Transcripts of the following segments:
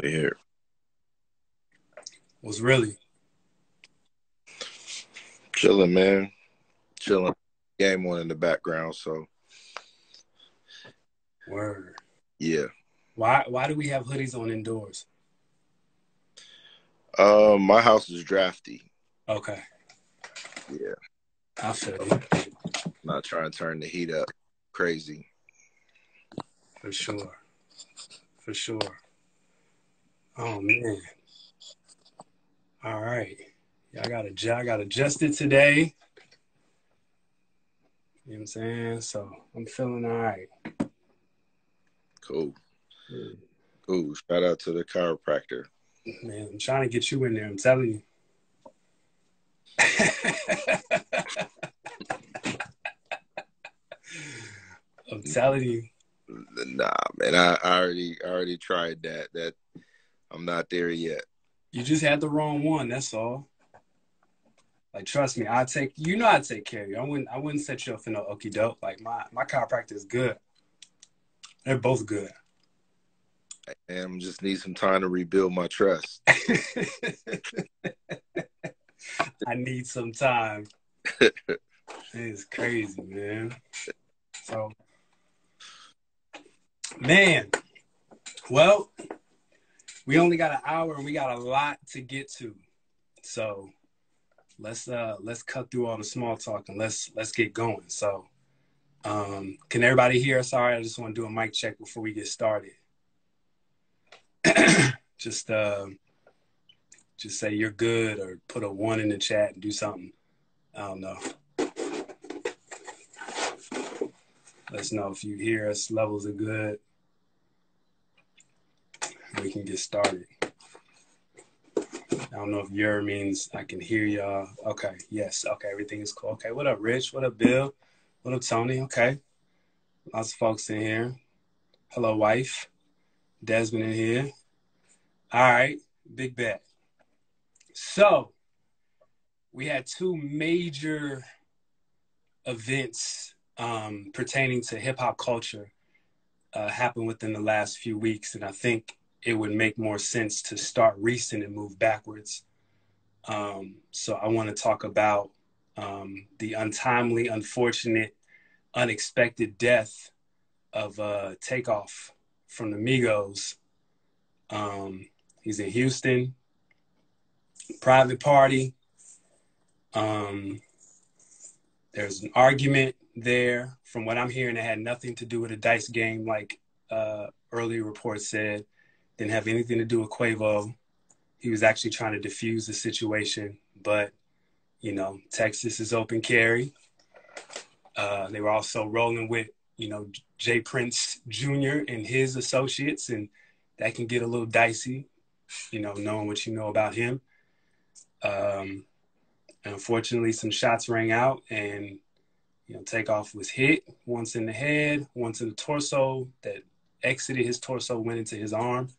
We here. Was really chilling, man. Chilling. Game one in the background, so word. Yeah. Why why do we have hoodies on indoors? Um, uh, my house is drafty. Okay. Yeah. I feel you. Not trying to turn the heat up crazy. For sure. For sure. Oh man. All right. Yeah, I got a I got adjusted today. You know what I'm saying? So I'm feeling all right. Cool. Cool. Shout out to the chiropractor. Man, I'm trying to get you in there. I'm telling you. I'm telling you. Nah, man. I, I already I already tried that. That I'm not there yet. You just had the wrong one. That's all. Like, trust me, I take you know I take care of you. I wouldn't I wouldn't set you up for no okie doke. Like my my chiropractor is good. They're both good. And just need some time to rebuild my trust. I need some time. it's crazy, man. So, man, well, we only got an hour and we got a lot to get to. So let's uh let's cut through all the small talk and let's let's get going. So um can everybody hear? Sorry, I just want to do a mic check before we get started. just uh just say you're good or put a one in the chat and do something. I don't know. Let's know if you hear us. Levels are good. We can get started. I don't know if your means I can hear y'all. Okay, yes, okay, everything is cool. Okay, what up, Rich? What up, Bill? What up, Tony? Okay, lots of folks in here. Hello, wife. Desmond in here. All right, big bet. So, we had two major events um, pertaining to hip hop culture uh, happen within the last few weeks, and I think it would make more sense to start recent and move backwards. Um, so I want to talk about um, the untimely, unfortunate, unexpected death of uh, Takeoff from the Migos. Um, he's in Houston, private party. Um, there's an argument there. From what I'm hearing, it had nothing to do with a dice game, like uh, earlier reports said. Didn't have anything to do with Quavo. He was actually trying to defuse the situation, but you know, Texas is open carry. Uh, they were also rolling with you know J. Prince Jr. and his associates, and that can get a little dicey. You know, knowing what you know about him. Um, unfortunately, some shots rang out, and you know, Takeoff was hit once in the head, once in the torso. That exited his torso, went into his arm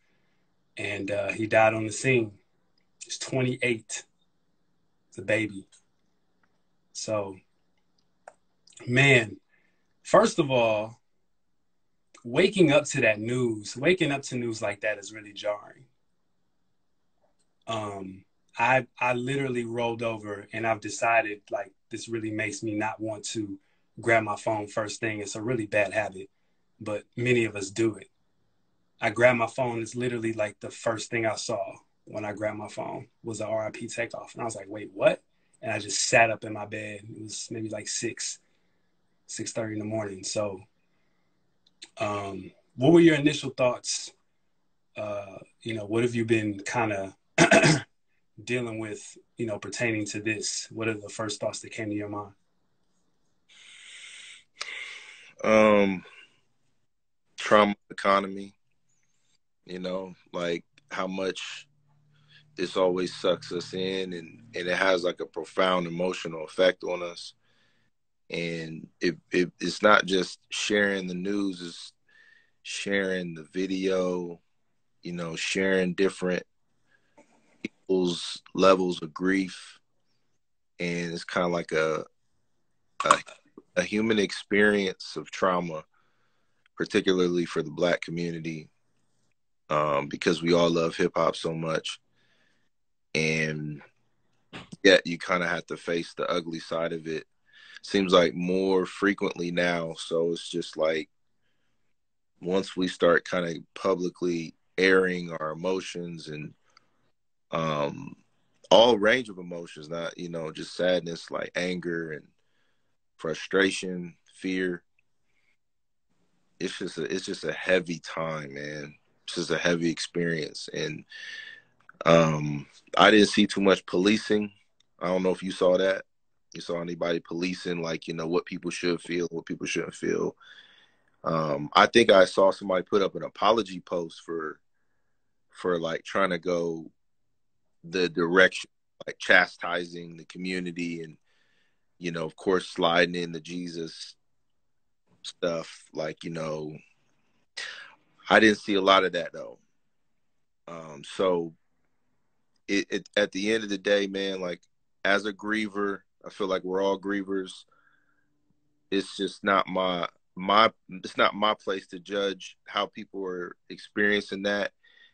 and uh, he died on the scene. He's 28. It's a baby. So, man, first of all, waking up to that news, waking up to news like that is really jarring. Um, I I literally rolled over and I've decided like this really makes me not want to grab my phone first thing. It's a really bad habit, but many of us do it. I grabbed my phone. It's literally like the first thing I saw when I grabbed my phone was a RIP takeoff. And I was like, wait, what? And I just sat up in my bed. It was maybe like six, six thirty in the morning. So, um, what were your initial thoughts? Uh, you know, what have you been kind of dealing with? You know, pertaining to this. What are the first thoughts that came to your mind? Um, trauma economy you know, like how much this always sucks us in and, and it has like a profound emotional effect on us. And it, it it's not just sharing the news, it's sharing the video, you know, sharing different people's levels of grief. And it's kind of like a, a a human experience of trauma, particularly for the black community um, because we all love hip hop so much, and yet you kind of have to face the ugly side of it. Seems like more frequently now, so it's just like once we start kind of publicly airing our emotions and um all range of emotions not you know just sadness like anger and frustration fear it's just a it's just a heavy time man just a heavy experience and um i didn't see too much policing. I don't know if you saw that. You saw anybody policing like you know what people should feel what people shouldn't feel. Um i think i saw somebody put up an apology post for for like trying to go the direction like chastising the community and you know of course sliding in the jesus stuff like you know i didn't see a lot of that though um so it, it at the end of the day man like as a griever i feel like we're all grievers it's just not my my it's not my place to judge how people are experiencing that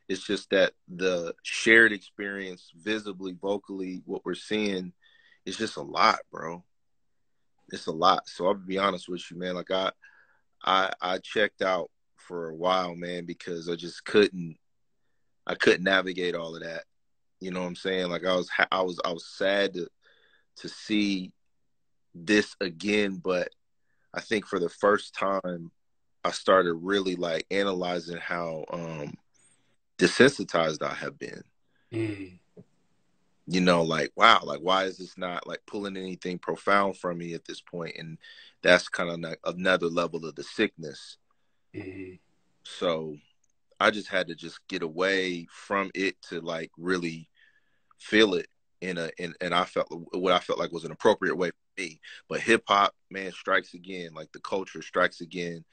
it's just that the shared experience, visibly, vocally, what we're seeing is just a lot, bro. It's a lot. So I'll be honest with you, man. Like I, I, I checked out for a while, man, because I just couldn't, I couldn't navigate all of that. You know what I'm saying? Like I was, I was, I was sad to, to see this again, but I think for the first time, I started really like analyzing how um desensitized I have been. Mm. You know, like wow, like why is this not like pulling anything profound from me at this point? And that's kind of like another level of the sickness. Mm. So I just had to just get away from it to like really feel it in a in and I felt what I felt like was an appropriate way for me. But hip hop, man, strikes again. Like the culture strikes again.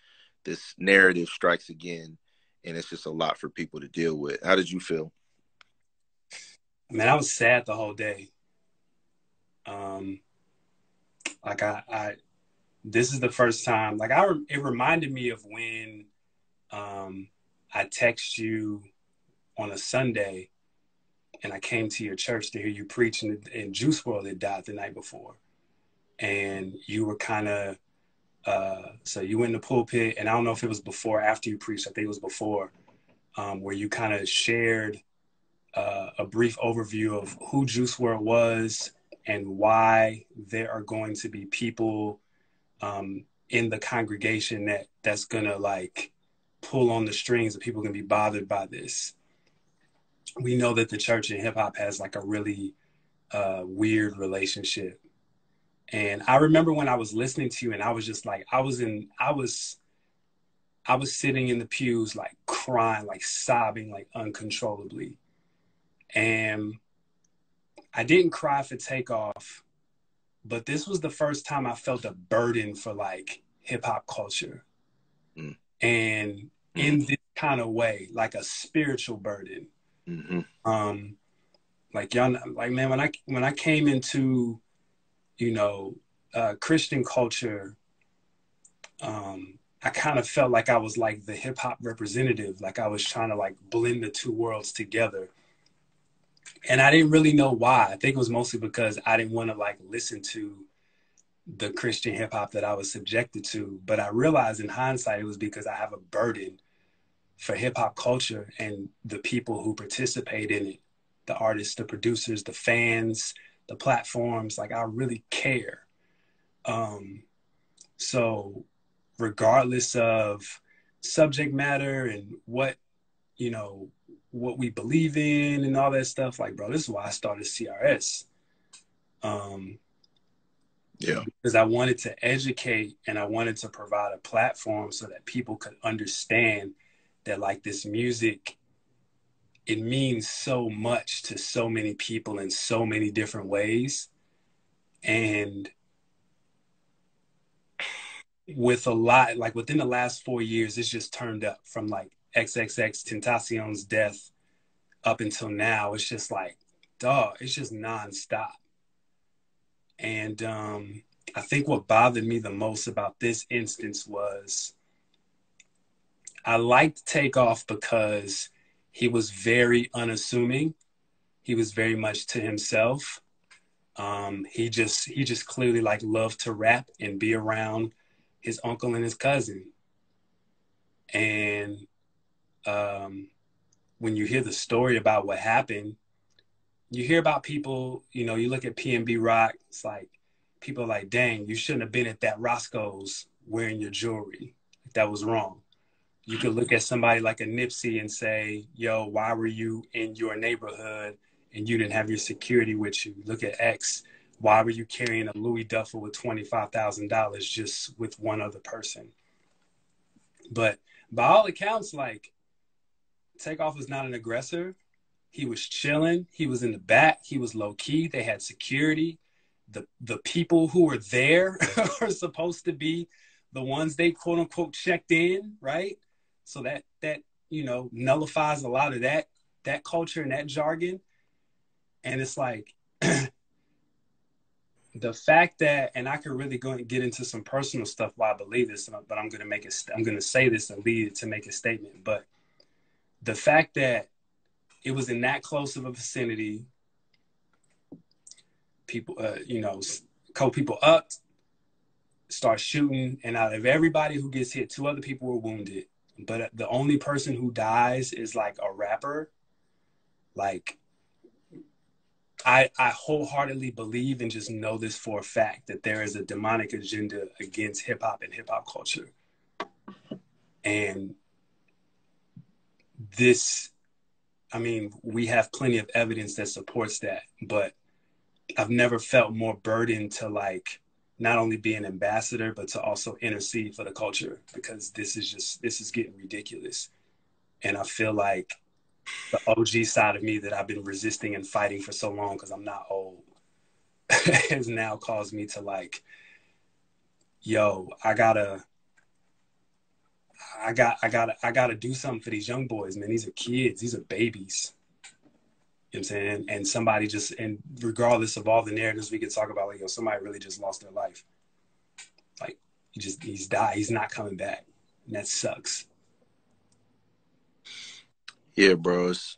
This narrative strikes again and it's just a lot for people to deal with. How did you feel? Man, I was sad the whole day. Um, like I, I, this is the first time. Like I, it reminded me of when, um, I text you on a Sunday, and I came to your church to hear you preach, and, and Juice WRLD had died the night before, and you were kind of uh, so you went in the pulpit, and I don't know if it was before after you preached. I think it was before, um, where you kind of shared uh, a brief overview of who Juice WRLD was and why there are going to be people um, in the congregation that that's gonna like pull on the strings, and people can be bothered by this. We know that the church and hip hop has like a really uh, weird relationship and I remember when I was listening to you and I was just like, I was in, I was, I was sitting in the pews, like crying, like sobbing, like uncontrollably. And I didn't cry for takeoff, but this was the first time I felt a burden for like hip hop culture. Mm. And mm. in this kind of way, like a spiritual burden. Mm-hmm. Um, like y'all, like man, when I when I came into you know, uh, Christian culture, um, I kind of felt like I was like the hip hop representative, like I was trying to like blend the two worlds together. And I didn't really know why. I think it was mostly because I didn't want to like listen to the Christian hip hop that I was subjected to. But I realized in hindsight it was because I have a burden for hip hop culture and the people who participate in it the artists, the producers, the fans, the platforms like i really care um so regardless of subject matter and what you know what we believe in and all that stuff. Like bro this is why i started crs um yeah. because i wanted to educate and i wanted to provide a platform so that people could understand that like this music it means so much to so many people in so many different ways. And with a lot, like within the last four years, it's just turned up from like XXX Tentacion's death up until now. It's just like, dog, it's just nonstop. And um, I think what bothered me the most about this instance was I liked Takeoff because he was very unassuming. He was very much to himself. Um, he just he just clearly like loved to rap and be around his uncle and his cousin. And um, when you hear the story about what happened, you hear about people, you know, you look at PNB Rock, it's like people like, dang, you shouldn't have been at that Roscoe's wearing your jewelry. That was wrong. You could look at somebody like a Nipsey and say, yo, why were you in your neighborhood and you didn't have your security with you? Look at X. Why were you carrying a Louis duffel with $25,000 just with one other person? But by all accounts, like, Takeoff was not an aggressor. He was chilling. He was in the back. He was low key. They had security. The the people who were there are supposed to be the ones they quote unquote checked in, right? So that that you know nullifies a lot of that that culture and that jargon. And it's like the fact that, and I could really go and get into some personal stuff why I believe this, but I'm gonna make it. I'm gonna say this and lead it to make a statement. But the fact that it was in that close of a vicinity. People, uh, you know, co people up, start shooting, and out of everybody who gets hit, two other people were wounded. But the only person who dies is like a rapper. Like, I I wholeheartedly believe and just know this for a fact that there is a demonic agenda against hip hop and hip hop culture. And this I mean, we have plenty of evidence that supports that, but I've never felt more burdened to like not only be an ambassador, but to also intercede for the culture because this is just this is getting ridiculous. And I feel like the OG side of me that I've been resisting and fighting for so long because I'm not old has now caused me to like, yo, I gotta I got I got I got to do something for these young boys, man. These are kids. These are babies. You know what I'm saying? And somebody just and regardless of all the narratives we could talk about, like yo, somebody really just lost their life. Like he just he's died. He's not coming back. And that sucks. Yeah, bro. It's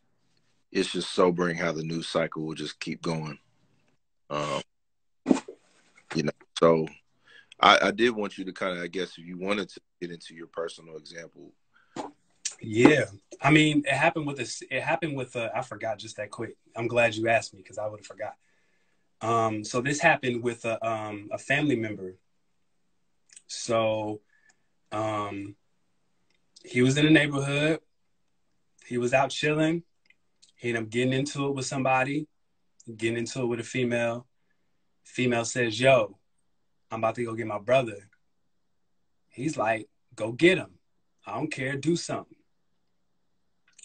it's just sobering how the news cycle will just keep going. Um, you know, so I, I did want you to kind of, I guess, if you wanted to get into your personal example. Yeah, I mean, it happened with this. It happened with. Uh, I forgot just that quick. I'm glad you asked me because I would have forgot. Um, so this happened with a, um, a family member. So, um, he was in the neighborhood. He was out chilling. He ended up getting into it with somebody, getting into it with a female. Female says, "Yo, I'm about to go get my brother. He's like, go get him. I don't care, do something.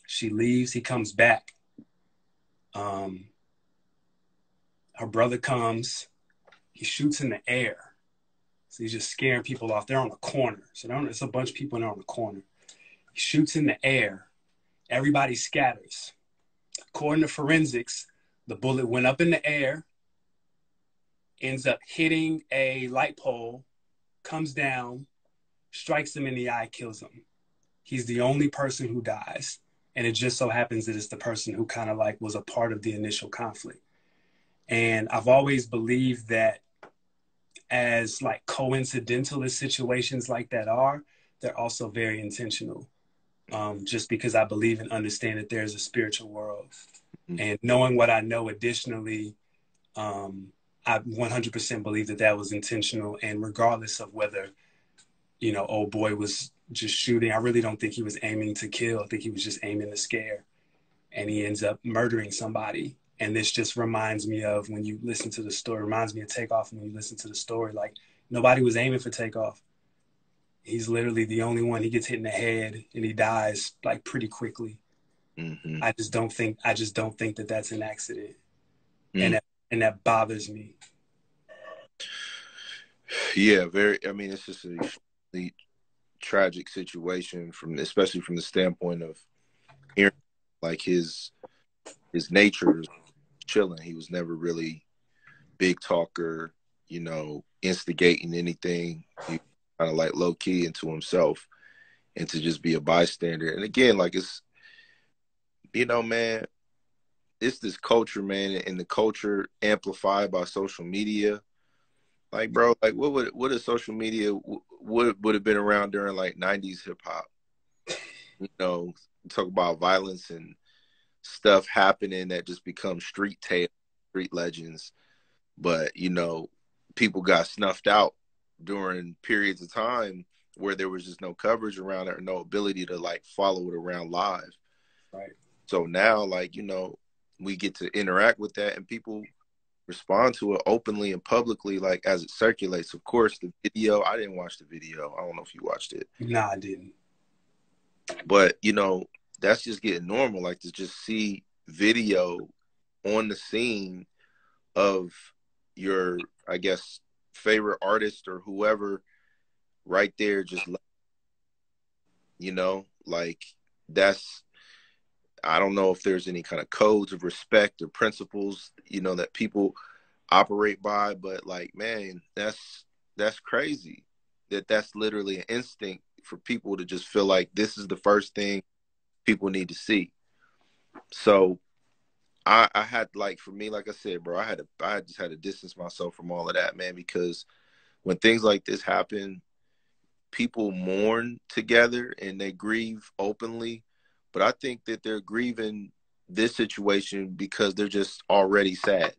She leaves, he comes back. Um, her brother comes, he shoots in the air. So he's just scaring people off. They're on the corner. So there's a bunch of people in there on the corner. He shoots in the air. Everybody scatters. According to forensics, the bullet went up in the air, ends up hitting a light pole, comes down, strikes him in the eye, kills him. He's the only person who dies. And it just so happens that it's the person who kind of like was a part of the initial conflict. And I've always believed that as like coincidental as situations like that are, they're also very intentional. Um, just because I believe and understand that there's a spiritual world. Mm-hmm. And knowing what I know additionally, um, I 100% believe that that was intentional. And regardless of whether, you know, old boy was just shooting, I really don't think he was aiming to kill. I think he was just aiming to scare. And he ends up murdering somebody. And this just reminds me of when you listen to the story, reminds me of Takeoff when you listen to the story. Like nobody was aiming for Takeoff. He's literally the only one. He gets hit in the head and he dies like pretty quickly. Mm-hmm. I just don't think I just don't think that that's an accident. Mm. And that and that bothers me. Yeah, very. I mean, it's just a tragic situation from, especially from the standpoint of hearing like his his nature chilling. He was never really big talker, you know, instigating anything. He kind of like low key into himself, and to just be a bystander. And again, like it's you know, man, it's this culture, man, and the culture amplified by social media. Like, bro, like what would what is social media would would have been around during like '90s hip hop? You know, talk about violence and stuff happening that just becomes street tales, street legends. But you know, people got snuffed out during periods of time where there was just no coverage around it or no ability to like follow it around live. Right. So now, like you know, we get to interact with that, and people respond to it openly and publicly, like as it circulates. Of course, the video. I didn't watch the video. I don't know if you watched it. Nah, I didn't. But you know, that's just getting normal. Like to just see video on the scene of your, I guess, favorite artist or whoever right there just you know like that's i don't know if there's any kind of codes of respect or principles you know that people operate by but like man that's that's crazy that that's literally an instinct for people to just feel like this is the first thing people need to see. So i i had like for me like i said bro i had to i just had to distance myself from all of that man because when things like this happen people mourn together and they grieve openly, but I think that they're grieving this situation because they're just already sad.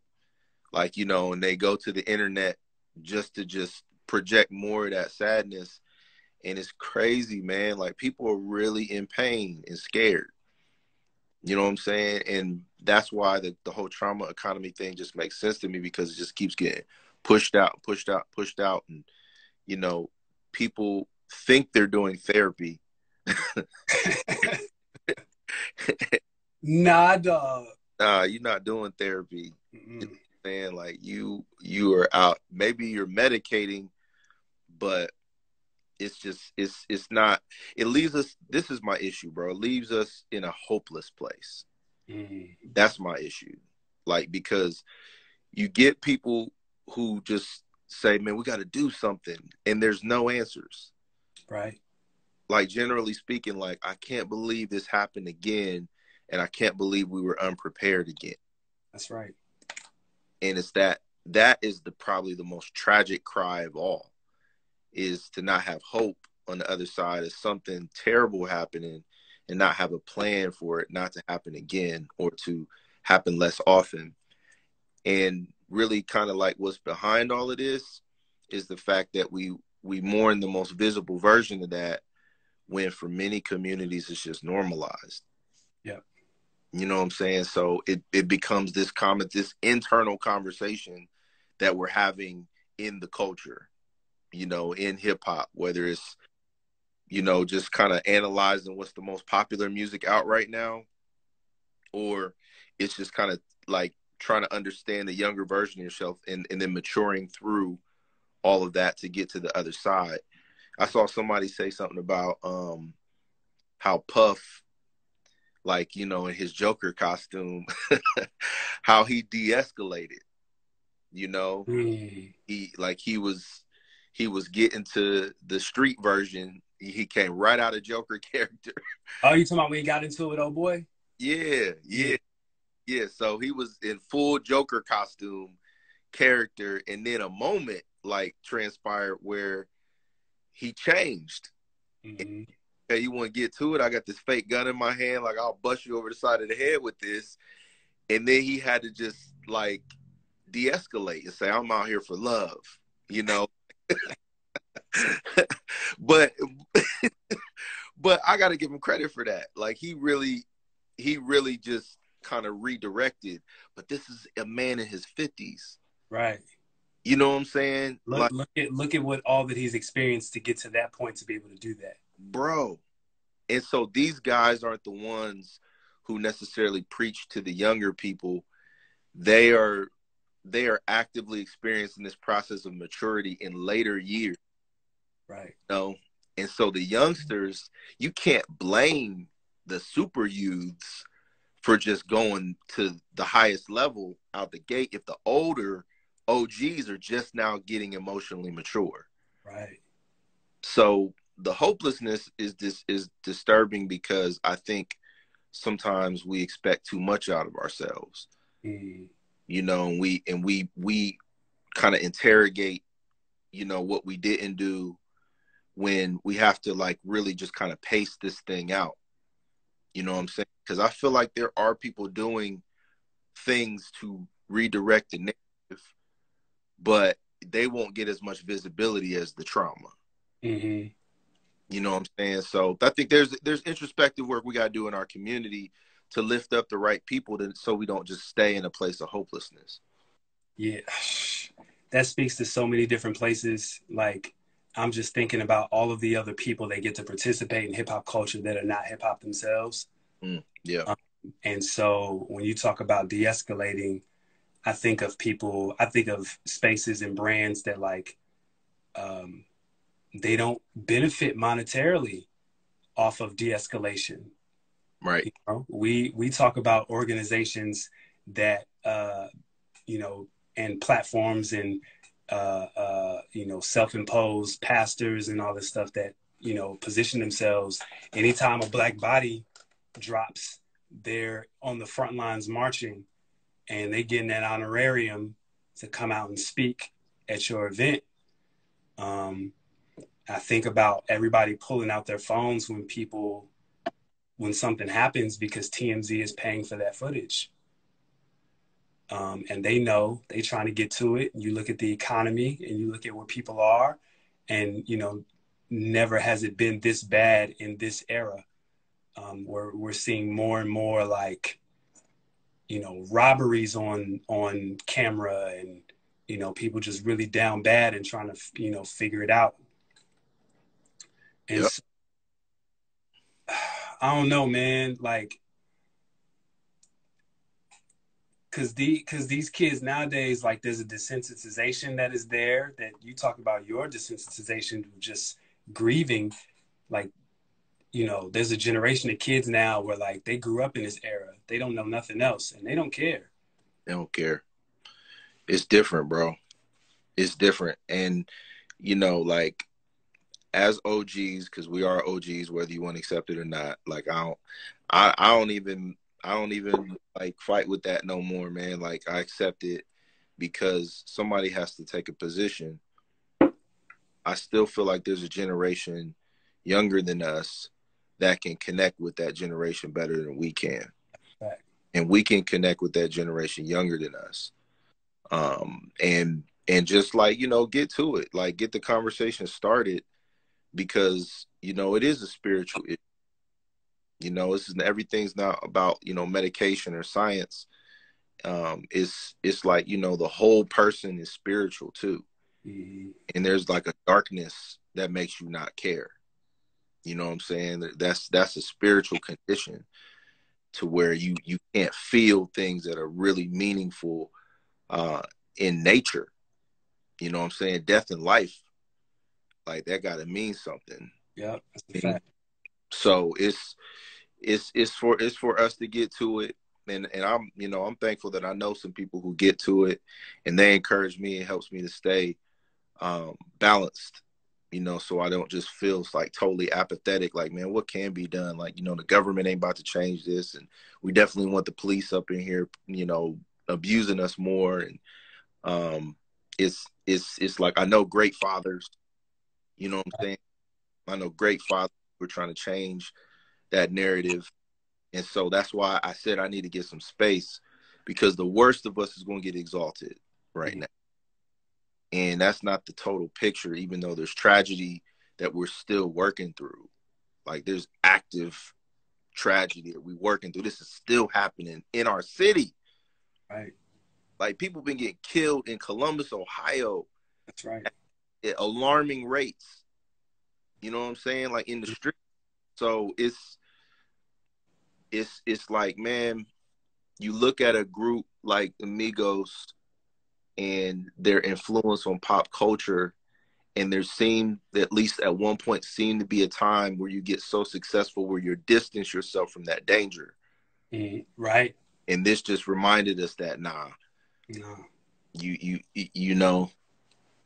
Like, you know, and they go to the internet just to just project more of that sadness. And it's crazy, man. Like people are really in pain and scared. You know what I'm saying? And that's why the, the whole trauma economy thing just makes sense to me because it just keeps getting pushed out, pushed out, pushed out. And, you know, people think they're doing therapy. nah, dog. Nah, you're not doing therapy. Man, like you you are out. Maybe you're medicating, but it's just it's it's not it leaves us this is my issue, bro. It leaves us in a hopeless place. Mm. That's my issue. Like because you get people who just say, man, we got to do something. And there's no answers. Right. Like, generally speaking, like, I can't believe this happened again. And I can't believe we were unprepared again. That's right. And it's that, that is the probably the most tragic cry of all is to not have hope on the other side of something terrible happening and not have a plan for it not to happen again or to happen less often. And really kind of like what's behind all of this is the fact that we we mourn the most visible version of that when for many communities it's just normalized. Yeah. You know what i'm saying? So it it becomes this common this internal conversation that we're having in the culture you know in hip hop whether it's you know just kind of analyzing what's the most popular music out right now or it's just kind of like trying to understand the younger version of yourself and, and then maturing through all of that to get to the other side. I saw somebody say something about um how Puff like, you know, in his Joker costume, how he de-escalated. You know, mm. he like he was he was getting to the street version. He came right out of Joker character. Oh, you talking about when he got into it, oh boy? Yeah, yeah. Yeah, so he was in full Joker costume character, and then a moment like transpired where he changed. Mm-hmm. Hey, you want to get to it? I got this fake gun in my hand. Like I'll bust you over the side of the head with this. And then he had to just like de-escalate and say, "I'm out here for love," you know. but but I got to give him credit for that. Like he really he really just kind of redirected. But this is a man in his fifties, right? You know what I'm saying? Look, like, look at look at what all that he's experienced to get to that point to be able to do that, bro. And so these guys aren't the ones who necessarily preach to the younger people. They are they are actively experiencing this process of maturity in later years. Right. You know? And so the youngsters, you can't blame the super youths for just going to the highest level out the gate if the older OGs are just now getting emotionally mature. Right. So the hopelessness is this is disturbing because I think sometimes we expect too much out of ourselves. Mm. You know, and we and we we kind of interrogate, you know, what we didn't do when we have to like really just kind of pace this thing out. You know what I'm saying? Because I feel like there are people doing things to redirect the narrative, but they won't get as much visibility as the trauma. Mm-hmm. You know what I'm saying? So I think there's there's introspective work we got to do in our community to lift up the right people, to, so we don't just stay in a place of hopelessness. Yeah, that speaks to so many different places. Like I'm just thinking about all of the other people that get to participate in hip hop culture that are not hip hop themselves. Mm, yeah. Um, and so when you talk about de-escalating, I think of people, I think of spaces and brands that like, um, they don't benefit monetarily off of de-escalation. Right. You know, we we talk about organizations that uh, you know and platforms and uh, uh, you know self-imposed pastors and all this stuff that you know position themselves. Anytime a black body drops, they're on the front lines marching, and they getting that honorarium to come out and speak at your event. Um, I think about everybody pulling out their phones when people, when something happens because TMZ is paying for that footage. Um, and they know they're trying to get to it. You look at the economy and you look at where people are, and you know, never has it been this bad in this era. Um, where we're seeing more and more like, you know, robberies on on camera, and you know, people just really down bad and trying to you know figure it out and yep. so, I don't know, man. Like, cause the cause these kids nowadays, like, there's a desensitization that is there. That you talk about your desensitization, just grieving. Like, you know, there's a generation of kids now where like they grew up in this era. They don't know nothing else, and they don't care. They don't care. It's different, bro. It's different, and you know, like as OGs, because we are OGs, whether you want to accept it or not. Like I don't, I, I don't even, I don't even like fight with that no more, man. Like I accept it because somebody has to take a position. I still feel like there's a generation younger than us that can connect with that generation better than we can. And we can connect with that generation younger than us. Um, and and just like, you know, get to it. Like get the conversation started because you know it is a spiritual issue. You know, it's everything's not about you know medication or science. Um, it's it's like you know the whole person is spiritual too, mm-hmm. and there's like a darkness that makes you not care. You know what I'm saying? That's that's a spiritual condition to where you you can't feel things that are really meaningful uh, in nature. You know what I'm saying? Death and life like that got to mean something. Yeah, fact. So it's it's it's for it's for us to get to it, and and I'm you know I'm thankful that I know some people who get to it, and they encourage me and helps me to stay um, balanced. You know, so I don't just feel like totally apathetic. Like, man, what can be done? Like, you know, the government ain't about to change this, and we definitely want the police up in here, you know, abusing us more. And um, it's it's it's like I know great fathers you know what I'm saying? I know great fathers were trying to change that narrative. And so that's why I said I need to get some space because the worst of us is going to get exalted right now. And that's not the total picture, even though there's tragedy that we're still working through. Like there's active tragedy that we're working through. This is still happening in our city. Right. Like people been getting killed in Columbus, Ohio. That's right alarming rates. You know what I'm saying? Like in the mm-hmm. street. So it's it's it's like, man, you look at a group like a Migos and their influence on pop culture and there seemed at least at one point seemed to be a time where you get so successful where you distance yourself from that danger mm, right and this just reminded us that nah no you you you know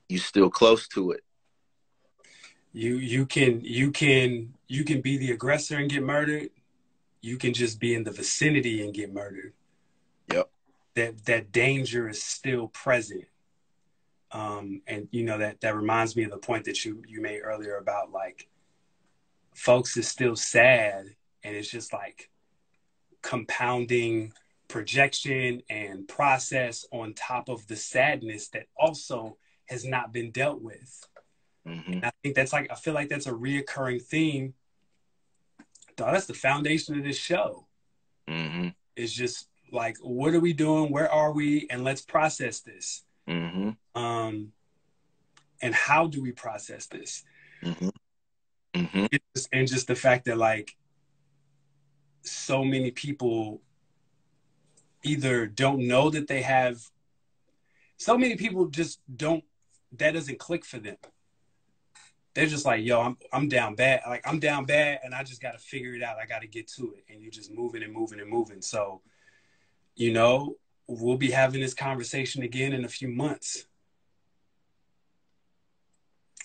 you still close to it. You you can you can you can be the aggressor and get murdered. you can just be in the vicinity and get murdered. That that danger is still present. Um, and you know that that reminds me of the point that you you made earlier about like folks is still sad and it's just like compounding projection and process on top of the sadness that also has not been dealt with. Mm-hmm. I think that's like I feel like that's a reoccurring theme. Dog, that's the foundation of this show. Mm-hmm. It's just like, what are we doing? Where are we? And let's process this. Mm-hmm. Um, and how do we process this? Mm-hmm. Mm-hmm. And just the fact that like so many people either don't know that they have so many people just don't that doesn't click for them they're just like yo i'm i'm down bad like i'm down bad and i just got to figure it out i got to get to it and you're just moving and moving and moving so you know we'll be having this conversation again in a few months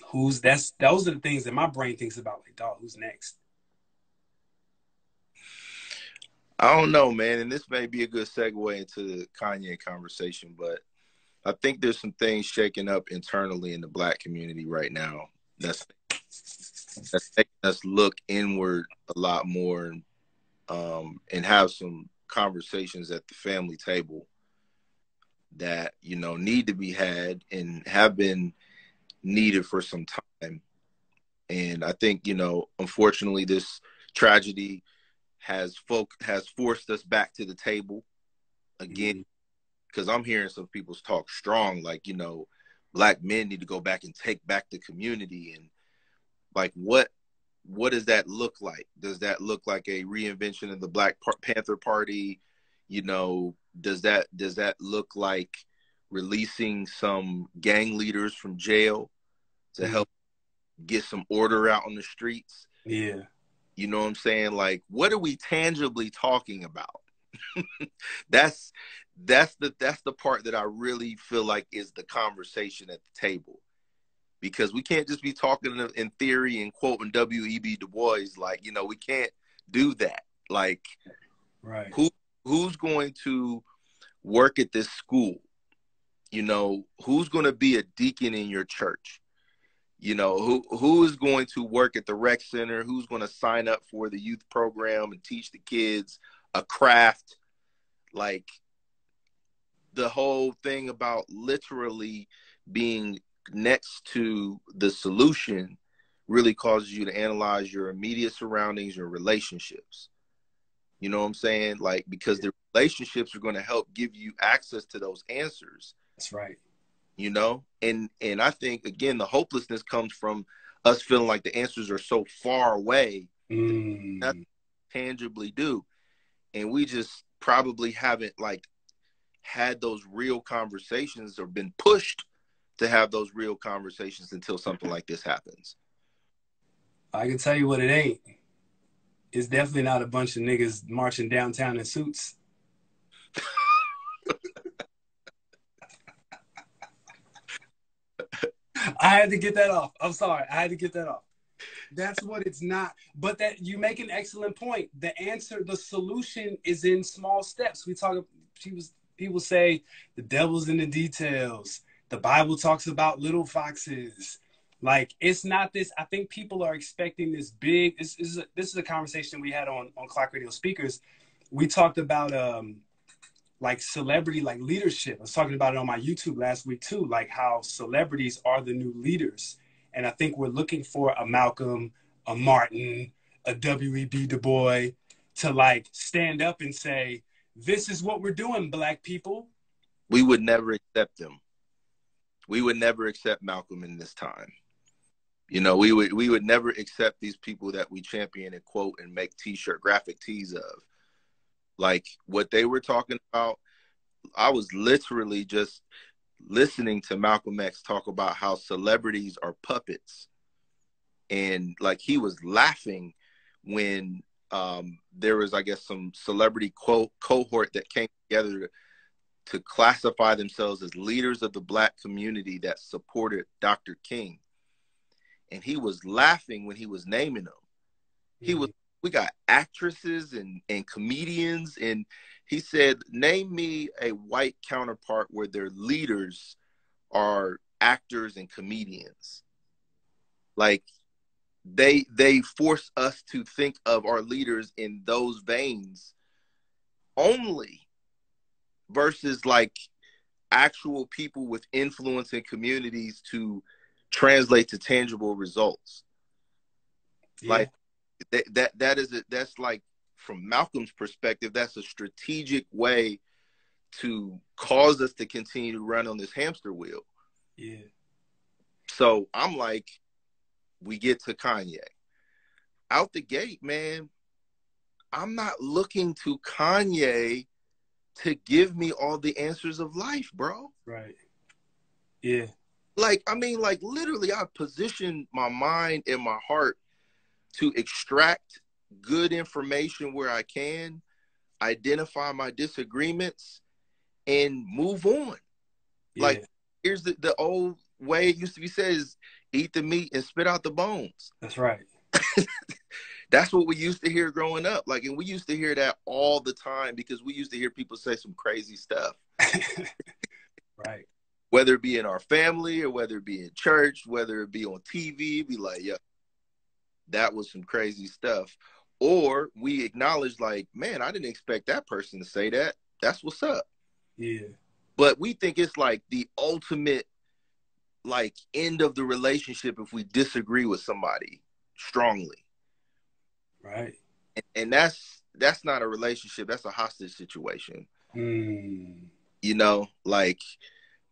who's that's those are the things that my brain thinks about like dog who's next I don't know, man, and this may be a good segue into the Kanye conversation, but I think there's some things shaking up internally in the black community right now. That's that's making us look inward a lot more, and um, and have some conversations at the family table that you know need to be had and have been needed for some time. And I think you know, unfortunately, this tragedy has folk has forced us back to the table again because mm-hmm. I'm hearing some people talk strong like you know black men need to go back and take back the community and like what what does that look like does that look like a reinvention of the black panther party you know does that does that look like releasing some gang leaders from jail to help get some order out on the streets yeah you know what I'm saying? Like, what are we tangibly talking about? that's that's the that's the part that I really feel like is the conversation at the table. Because we can't just be talking in theory and quoting W.E.B. Du Bois. Like, you know, we can't do that. Like, right? Who who's going to work at this school? You know, who's going to be a deacon in your church? you know who who is going to work at the rec center who's going to sign up for the youth program and teach the kids a craft like the whole thing about literally being next to the solution really causes you to analyze your immediate surroundings your relationships. You know what i'm saying? Like because the relationships are going to help give you access to those answers. That's right. You know? And and i think again the hopelessness comes from us feeling like the answers are so far away mm. tangibly do. And we just probably haven't like had those real conversations or been pushed to have those real conversations until something like this happens i can tell you what it ain't it's definitely not a bunch of niggas marching downtown in suits I had to get that off. I'm sorry. I had to get that off. That's what it's not. But that you make an excellent point. The answer, the solution is in small steps. We talk was people say the devil's in the details. The Bible talks about little foxes. Like it's not this. I think people are expecting this big. This, this is a, this is a conversation we had on on Clock Radio Speakers. We talked about um like celebrity like leadership. I was talking about it on my YouTube last week too, like how celebrities are the new leaders. And I think we're looking for a Malcolm, a Martin, a W.E.B. Du Bois to like stand up and say, this is what we're doing, black people. We would never accept them. We would never accept Malcolm in this time. You know, we would we would never accept these people that we champion and quote and make t-shirt graphic tees of like what they were talking about, I was literally just listening to Malcolm X talk about how celebrities are puppets. And like he was laughing when um, there was, I guess, some celebrity quote cohort that came together to, classify themselves as leaders of the black community that supported Dr. King. And he was laughing when he was naming them. He was we got actresses and and comedians and he said name me a white counterpart where their leaders are actors and comedians like they they force us to think of our leaders in those veins only versus like actual people with influence in communities to translate to tangible results. Yeah. like that that that is it that's like from Malcolm's perspective that's a strategic way to cause us to continue to run on this hamster wheel. Yeah. So I'm like we get to Kanye. Out the gate man I'm not looking to Kanye to give me all the answers of life, bro. Right. Yeah. Like, I mean, like literally, I position my mind and my heart to extract good information where I can, identify my disagreements, and move on. Yeah. Like, here's the, the old way it used to be said is eat the meat and spit out the bones. That's right. that's what we used to hear growing up. Like, and we used to hear that all the time because we used to hear people say some crazy stuff. right. Whether it be in our family or whether it be in church, whether it be on TV, be like, yeah, that was some crazy stuff. Or we acknowledge, like, man, I didn't expect that person to say that. That's what's up. Yeah. But we think it's like the ultimate, like, end of the relationship if we disagree with somebody strongly. Right. And, and that's that's not a relationship. That's a hostage situation. Mm. You know, like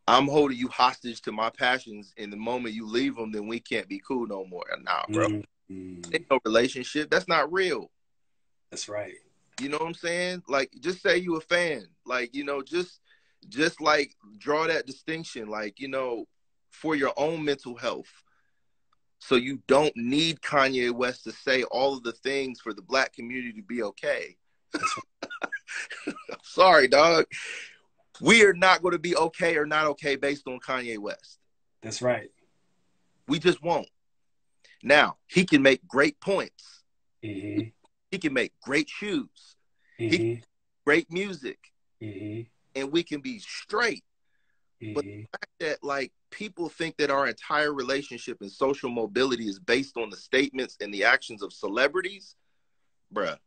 I'm holding you hostage to my passions. And the moment you leave them, then we can't be cool no more. Nah, bro. Mm. Ain't no relationship. That's not real. That's right. You know what I'm saying? Like, just say you a fan. Like, you know, just just like draw that distinction. Like, you know, for your own mental health so you don't need Kanye West to say all of the things for the black community to be okay. Sorry, dog. We are not going to be okay or not okay based on Kanye West. That's right. We just won't. Now, he can make great points. Mm-hmm. He can make great shoes. Mm-hmm. He great music. Mm-hmm. And we can be straight. But the fact that like people think that our entire relationship and social mobility is based on the statements and the actions of celebrities, bruh,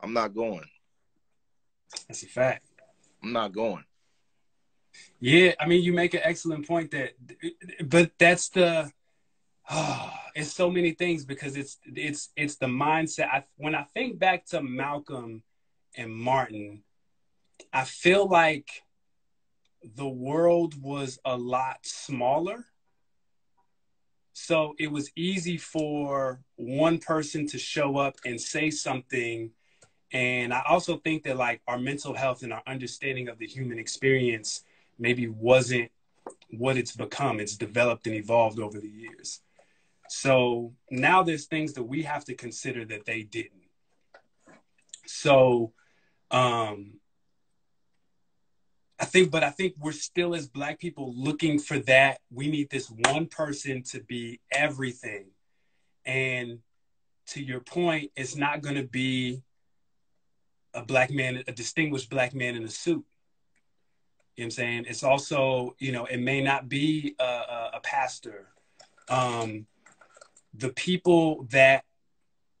I'm not going. That's a fact. I'm not going. Yeah, I mean, you make an excellent point that, but that's the, oh, it's so many things because it's it's it's the mindset. I, when I think back to Malcolm and Martin, I feel like the world was a lot smaller. So it was easy for one person to show up and say something. And I also think that like our mental health and our understanding of the human experience maybe wasn't what it's become. It's developed and evolved over the years. So now there's things that we have to consider that they didn't. So um, I think, but I think we're still as black people looking for that. We need this one person to be everything. And to your point, it's not going to be a black man, a distinguished black man in a suit. You know what I'm saying? It's also, you know, it may not be a, a, a pastor. Um, the people that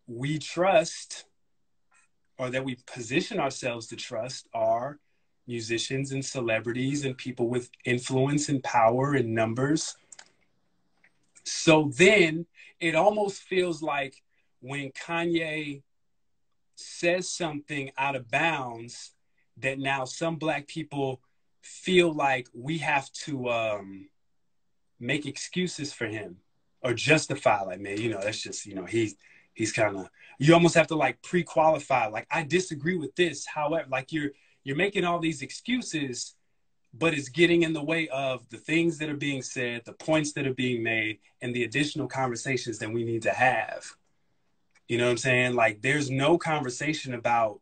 we trust or that we position ourselves to trust are musicians and celebrities and people with influence and power and numbers. So then it almost feels like when Kanye says something out of bounds, that now some black people feel like we have to um, make excuses for him or justify, like, man, you know, that's just, you know, he's he's kind of you almost have to like pre-qualify like i disagree with this however like you're you're making all these excuses, but it's getting in the way of the things that are being said, the points that are being made, and the additional conversations that we need to have. You know what I'm saying? Like, there's no conversation about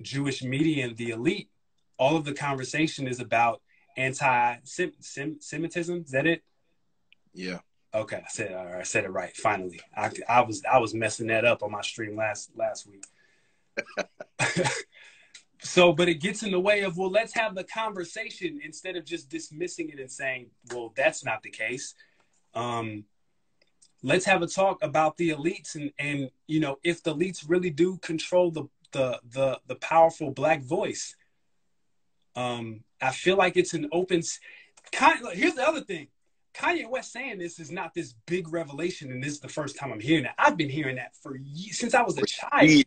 Jewish media and the elite. All of the conversation is about anti Semitism. Is that it? Yeah. Okay, I said I said it right. Finally, I, I was I was messing that up on my stream last last week. so, but it gets in the way of well, let's have the conversation instead of just dismissing it and saying, well, that's not the case. Um, let's have a talk about the elites and and you know if the elites really do control the the the the powerful black voice. Um, I feel like it's an open. Here's the other thing Kanye West saying this is not this big revelation, and this is the first time I'm hearing that. I've been hearing that for years, since I was a child.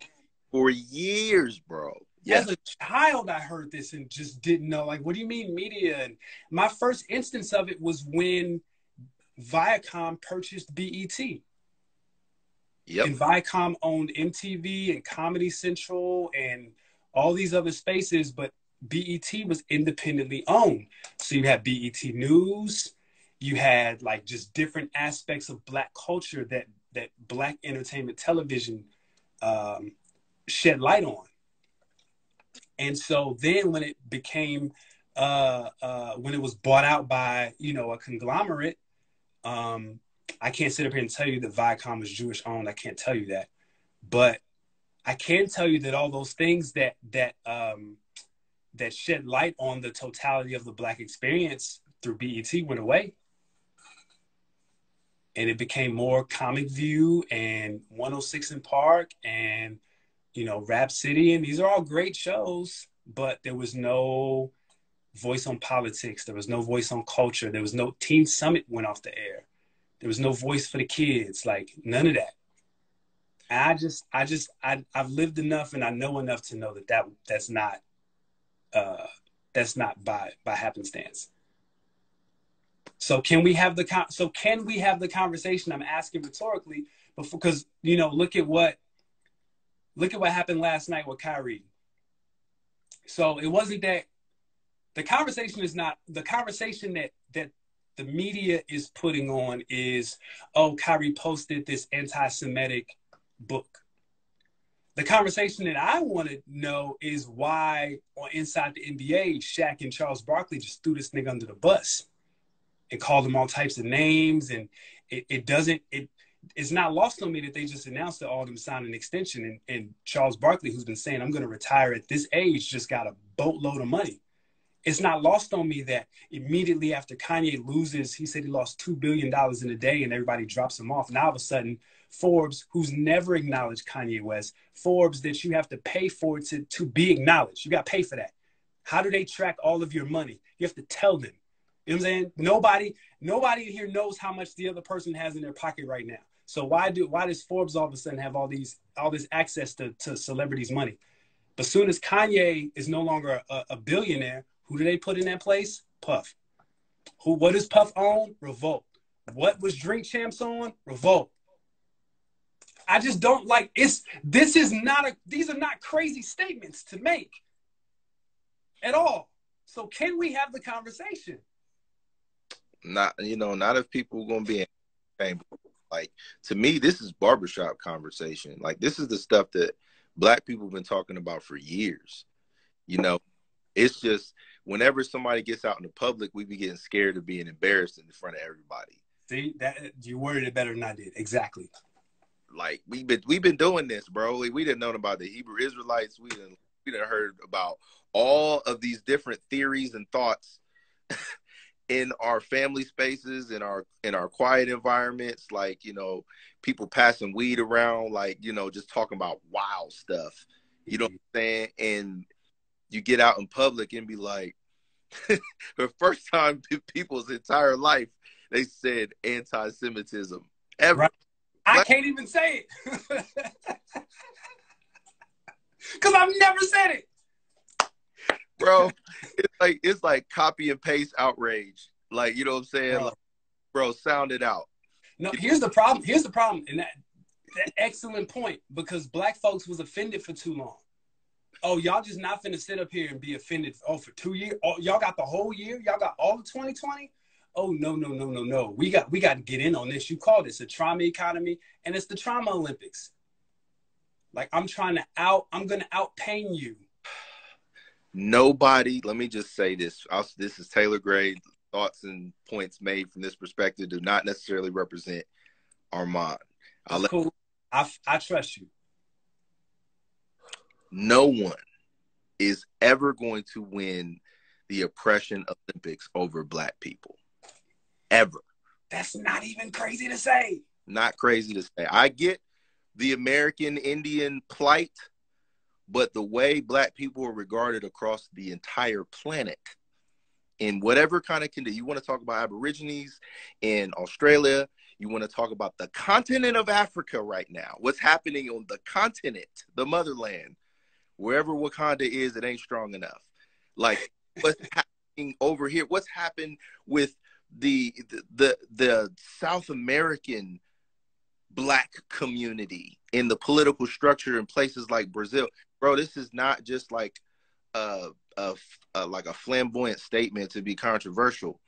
For years, bro. As a child, I heard this and just didn't know. Like, what do you mean media? And my first instance of it was when Viacom purchased BET. Yep. And Viacom owned MTV and Comedy Central and all these other spaces, but BET was independently owned. So you had BET News, you had like just different aspects of black culture that that black entertainment television um, shed light on and so then when it became uh, uh, when it was bought out by you know a conglomerate um, i can't sit up here and tell you that viacom was jewish owned. I can't tell you that. But i can tell you that all those things that that um, that shed light on the totality of the black experience through bet went away. And it became more Comic View and 106 & Park and you know Rap City, and these are all great shows, but there was no voice on politics. There was no voice on culture. There was no Teen Summit went off the air. There was no voice for the kids. Like none of that. I just, I just, I, I've lived enough and I know enough to know that that that's not, uh, that's not by by happenstance. So can we have the con- so can we have the conversation? I'm asking rhetorically, but because you know, look at what look at what happened last night with Kyrie. So it wasn't that the conversation is not the conversation that that the media is putting on is oh Kyrie posted this anti-Semitic book. The conversation that I want to know is why on Inside the NBA, Shaq and Charles Barkley just threw this nigga under the bus and called him all types of names. And it, it doesn't, it, it's not lost on me that they just announced that all them signed an extension. And, and Charles Barkley, who's been saying, I'm going to retire at this age, just got a boatload of money. It's not lost on me that immediately after Kanye loses, he said he lost $2 billion in a day and everybody drops him off. Now all of a sudden, Forbes, who's never acknowledged Kanye West, Forbes that you have to pay for to, to be acknowledged. You got to pay for that. How do they track all of your money? You have to tell them. You know what I'm saying? Nobody, nobody here knows how much the other person has in their pocket right now. So why do why does Forbes all of a sudden have all these all this access to, to celebrities' money? But soon as Kanye is no longer a, a billionaire, who do they put in that place? Puff. Who what does Puff own? Revolt. What was Drink Champs on? Revolt. I just don't like it's this is not a these are not crazy statements to make at all. So can we have the conversation? not you know not if people are gonna be in like to me this is barbershop conversation. Like this is the stuff that black people have been talking about for years. You know it's just whenever somebody gets out in the public we be getting scared of being embarrassed in front of everybody. See that you worded it better than i did. Exactly. Like we've been we've been doing this bro. Like, we didn't know about the hebrew israelites. We didn't we didn't heard about all of these different theories and thoughts in our family spaces in our in our quiet environments like you know people passing weed around like you know just talking about wild stuff. You know what i'm saying? And you get out in public and be like the first time people's entire life they said anti-semitism. Ever. Right. i can't even say it. Because i've never said it bro. It's like it's like copy and paste outrage. Like you know what I'm saying, bro, like, bro sound it out. No, here's the problem. Here's the problem, and that, that excellent point because black folks was offended for too long. Oh, y'all just not finna sit up here and be offended. Oh, for two years, oh, y'all got the whole year. Y'all got all of 2020. Oh no, no, no, no, no. We got we got to get in on this. You called this a trauma economy, and it's the trauma Olympics. Like I'm trying to out. I'm gonna out pain you nobody let me just say this I'll, this is Taelor Gray thoughts and points made from this perspective do not necessarily represent Armond. Let cool. I, I trust you. No one is ever going to win the oppression Olympics over black people. Ever. That's not even crazy to say. Not crazy to say. I get the American Indian plight, but the way black people are regarded across the entire planet in whatever kind of condition you want to talk about aborigines in australia you want to talk about the continent of africa right now what's happening on the continent the motherland wherever wakanda is it ain't strong enough. Like what's happening over here what's happened with the the the south american black community in the political structure in places like brazil bro this is not just like uh a, a like a flamboyant statement to be controversial.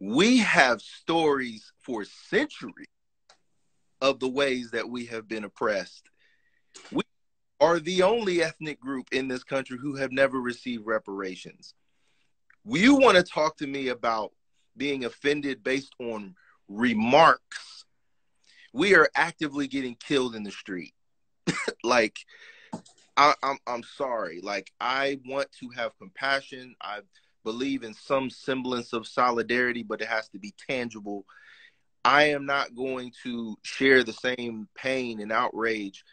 We have stories for centuries of the ways that we have been oppressed. We are the only ethnic group in this country who have never received reparations. You want to talk to me about being offended based on remarks? We are actively getting killed in the street. like I, I'm I'm sorry. Like I want to have compassion. I believe in some semblance of solidarity, but it has to be tangible. I am not going to share the same pain and outrage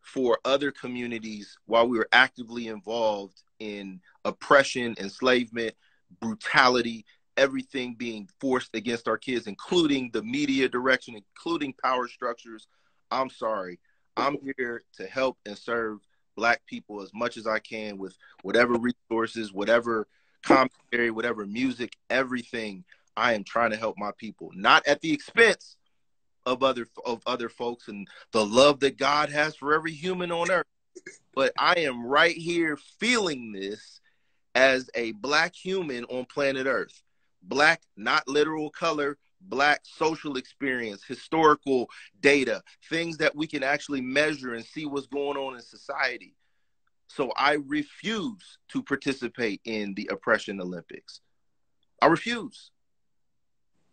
for other communities while we were actively involved in oppression, enslavement, brutality, everything being forced against our kids, including the media direction, including power structures. I'm sorry. I'm here to help and serve black people as much as I can with whatever resources, whatever commentary, whatever music, everything. I am trying to help my people, not at the expense of other of other folks and the love that God has for every human on earth. But I am right here feeling this as a black human on planet Earth. Black, not literal color, black social experience, historical data, things that we can actually measure and see what's going on in society. So I refuse to participate in the oppression Olympics. I refuse.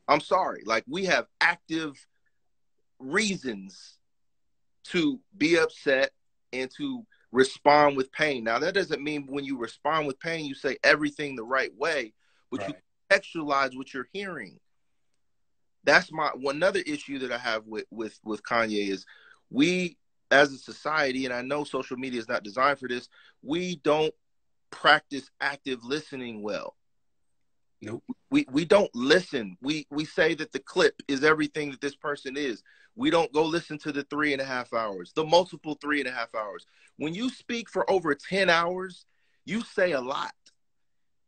I'm sorry. Like we have active reasons to be upset and to respond with pain. Now that doesn't mean when you respond with pain you say everything the right way, but right. you contextualize what you're hearing that's my one another issue that I have with with with Kanye is we as a society, and I know social media is not designed for this, we don't practice active listening well. Nope. We we don't listen. We we say that the clip is everything that this person is. We don't go listen to the three and a half hours, the multiple three and a half hours. When you speak for over 10 hours, you say a lot.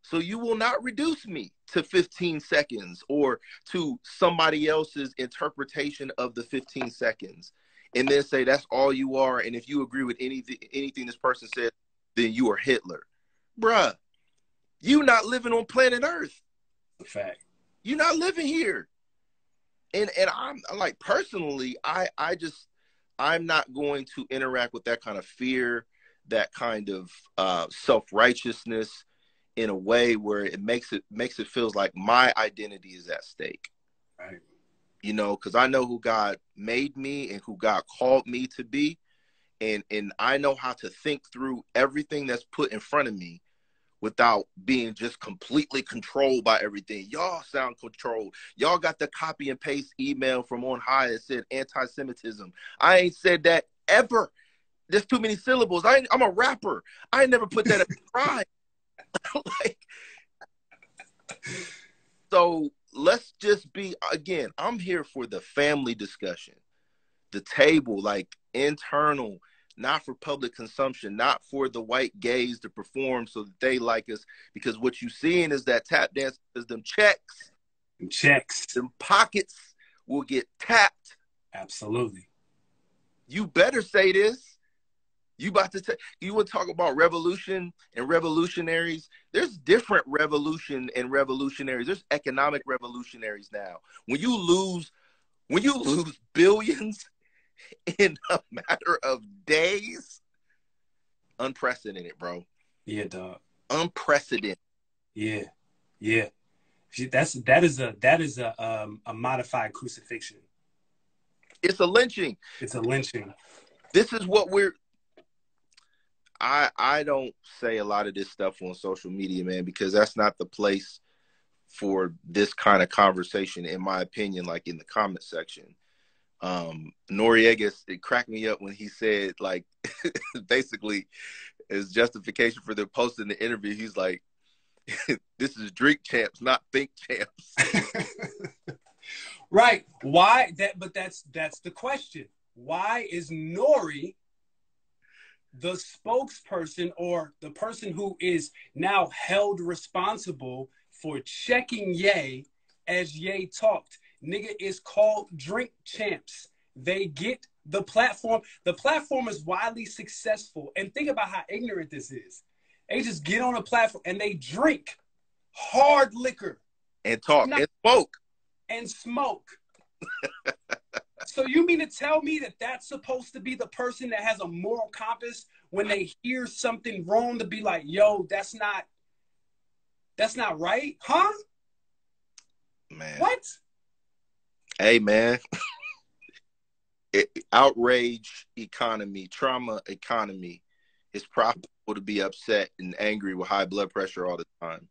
So you will not reduce me to 15 seconds or to somebody else's interpretation of the 15 seconds and then say that's all you are. And if you agree with anything anything this person said, then you are Hitler. Bruh, you not living on planet Earth. Fact. You're not living here. And and I'm like personally, I I just I'm not going to interact with that kind of fear, that kind of uh, self righteousness, in a way where it makes it makes it feels like my identity is at stake. Right. You know, because I know who God made me and who God called me to be. And and I know how to think through everything that's put in front of me without being just completely controlled by everything. Y'all sound controlled. Y'all got the copy and paste email from on high that said anti-Semitism. I ain't said that ever. There's too many syllables. I am a rapper. I never put that pride. like, so let's just be again. I'm here for the family discussion, the table, like internal, not for public consumption, not for the white gays to perform so that they like us. Because what you seeing is that tap dance is them checks, them checks, them pockets will get tapped. Absolutely. You better say this. You about to t- you would talk about revolution and revolutionaries. There's different revolution and revolutionaries. There's economic revolutionaries now. When you lose, when you lose billions in a matter of days, unprecedented, bro. Yeah, dog. Unprecedented. Yeah, yeah. That's that is a that is a um, a modified crucifixion. It's a lynching. It's a lynching. This is what we're. I I don't say a lot of this stuff on social media, man, because that's not the place for this kind of conversation, in my opinion. Like in the comment section, um, Noreaga it cracked me up when he said like basically as justification for the posting the interview, he's like, "This is drink champs, not think champs." right? Why that? But that's that's the question. Why is Nori the spokesperson or the person who is now held responsible for checking Ye as Ye talked? Nigga is called Drink Champs. They get the platform. The platform is widely successful. And think about how ignorant this is. They just get on a platform and they drink hard liquor and talk and smoke and smoke. so you mean to tell me that that's supposed to be the person that has a moral compass when they hear something wrong to be like, "Yo, that's not that's not right, huh?" Man. What? Hey, man. it, outrage economy, trauma economy, it's profitable to be upset and angry with high blood pressure all the time.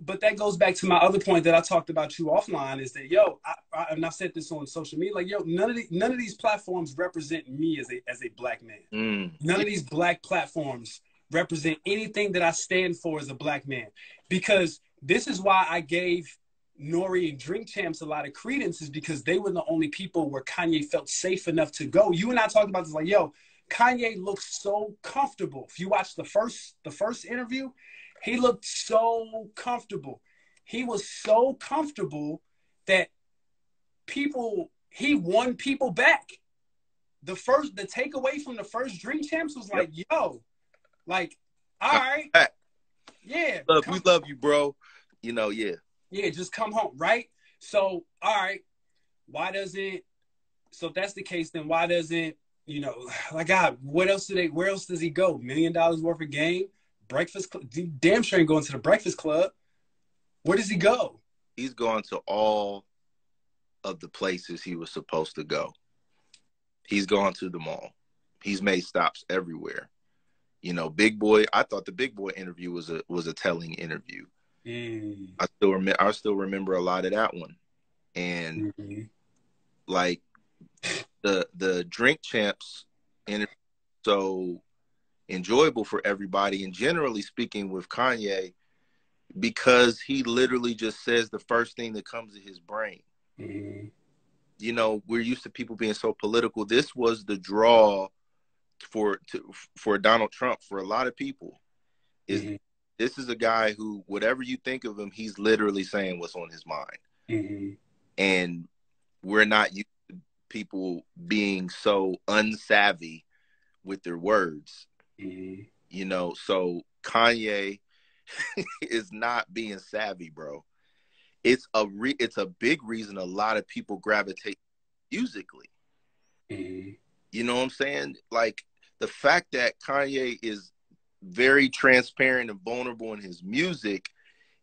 But that goes back to my other point that I talked about you offline is that yo, I, I, and I said this on social media, like yo, none of the, none of these platforms represent me as a as a black man. Mm. None of these black platforms represent anything that I stand for as a black man, because this is why I gave Nori and Drink Champs a lot of credence is because they were the only people where Kanye felt safe enough to go. You and I talked about this, like, yo, Kanye looks so comfortable. If you watch the first the first interview, he looked so comfortable. He was so comfortable that people he won people back. The first the takeaway from the first Drink Champs was like, yep. yo, like, all right, yeah, love, we love you, bro. You know, yeah. Yeah, just come home, right? So, all right, why doesn't so if that's the case, then why doesn't you know, like God, what else do they where else does he go? Million dollars worth of game? Breakfast Club damn sure ain't going to the breakfast club. Where does he go? He's going to all of the places he was supposed to go. He's gone to the mall. He's made stops everywhere. You know, Big Boy. I thought the Big Boy interview was a was a telling interview. Mm. I still remember. I still remember a lot of that one, and mm-hmm. like the the drink champs, and so enjoyable for everybody. And generally speaking, with Kanye, because he literally just says the first thing that comes to his brain. Mm-hmm. You know, we're used to people being so political. This was the draw for to, for Donald Trump for a lot of people. Is mm-hmm this is a guy who, whatever you think of him, he's literally saying what's on his mind. Mm-hmm. And we're not used to people being so unsavvy with their words. Mm-hmm. You know, so Kanye is not being savvy, bro. It's a re- it's a big reason a lot of people gravitate musically. Mm-hmm. You know what I'm saying? Like the fact that Kanye is very transparent and vulnerable in his music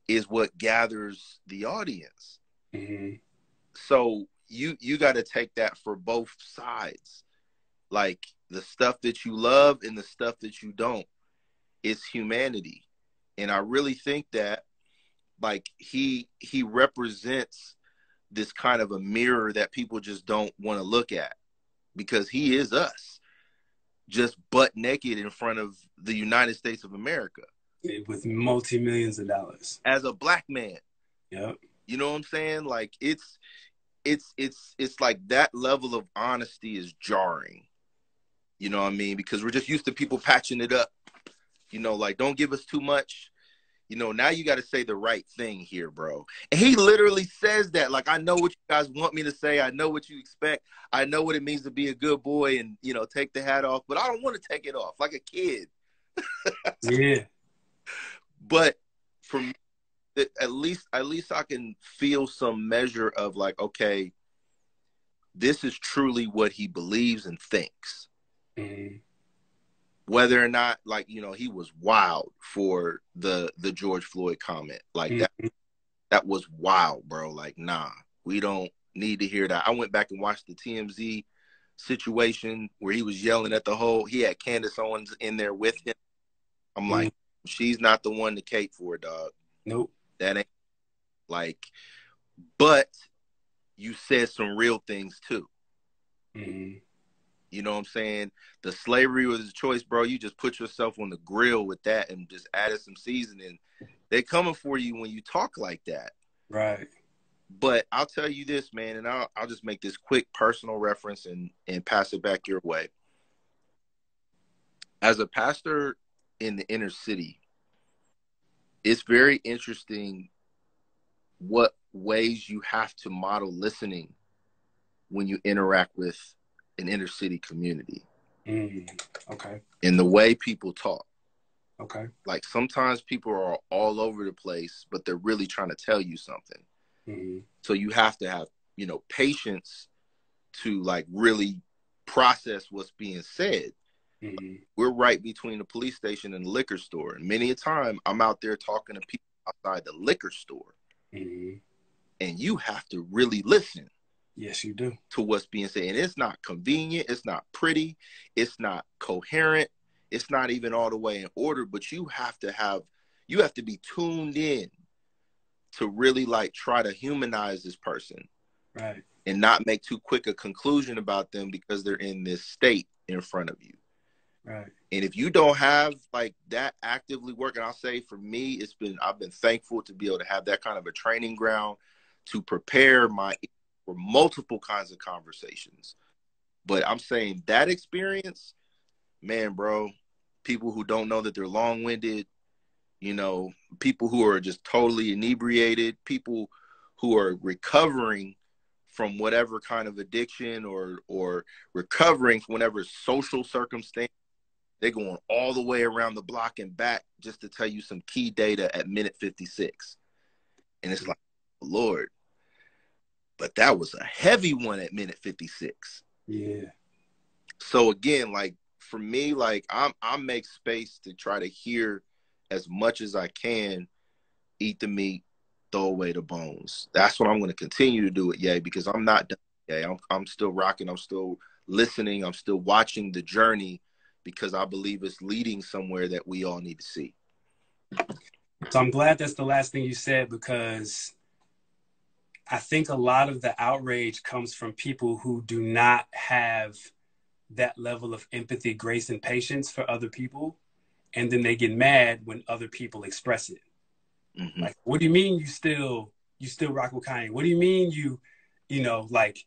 is what gathers the audience. Mm-hmm. So you you got to take that for both sides, like the stuff that you love and the stuff that you don't. It's humanity, and I really think that like he he represents this kind of a mirror that people just don't want to look at because he is us just butt naked in front of the United States of America with multi millions of dollars as a black man. Yep. You know what I'm saying? Like it's it's it's it's like that level of honesty is jarring. You know what I mean? Because we're just used to people patching it up. You know, like don't give us too much you know, now you got to say the right thing here, bro. And he literally says that. Like, I know what you guys want me to say. I know what you expect. I know what it means to be a good boy and, you know, take the hat off, but I don't want to take it off like a kid. yeah. But for me, at least, at least I can feel some measure of like, okay, this is truly what he believes and thinks. Mm-hmm whether or not like you know he was wild for the the George Floyd comment like that mm-hmm. that was wild, bro. Like, nah, we don't need to hear that. I went back and watched the TMZ situation where he was yelling at the whole. He had Candace Owens in there with him. I'm mm-hmm. like, she's not the one to cape for, dog. Nope. That ain't like. But you said some real things too. Mm-hmm. You know what I'm saying? The slavery was a choice, bro. You just put yourself on the grill with that and just added some seasoning. They coming for you when you talk like that. Right. But I'll tell you this, man, and I'll I'll just make this quick personal reference and and pass it back your way. As a pastor in the inner city, it's very interesting what ways you have to model listening when you interact with an inner city community. Mm, okay. In the way people talk. Okay. Like sometimes people are all over the place, but they're really trying to tell you something. Mm-hmm. So you have to have, you know, patience to like really process what's being said. Mm-hmm. We're right between the police station and the liquor store. And many a time I'm out there talking to people outside the liquor store. Mm-hmm. And you have to really listen. Yes, you do. To what's being said. And it's not convenient. It's not pretty. It's not coherent. It's not even all the way in order, but you have to have, you have to be tuned in to really like try to humanize this person. Right. And not make too quick a conclusion about them because they're in this state in front of you. Right. And if you don't have like that actively working, I'll say for me, it's been I've been thankful to be able to have that kind of a training ground to prepare my for multiple kinds of conversations. But I'm saying that experience, man, bro, people who don't know that they're long-winded, you know, people who are just totally inebriated, people who are recovering from whatever kind of addiction or or recovering from whatever social circumstance they're going all the way around the block and back just to tell you some key data at minute 56 and it's like lord but that was a heavy one at minute 56 yeah so again like for me like i'm i make space to try to hear as much as I can, eat the meat, throw away the bones. That's what I'm going to continue to do it, yay, because I'm not done. Yay, I'm I'm still rocking. I'm still listening. I'm still watching the journey because I believe it's leading somewhere that we all need to see. So I'm glad that's the last thing you said because I think a lot of the outrage comes from people who do not have that level of empathy, grace, and patience for other people and then they get mad when other people express it. Mm-hmm. Like, what do you mean you still you still rock with Kanye? What do you mean you, you know, like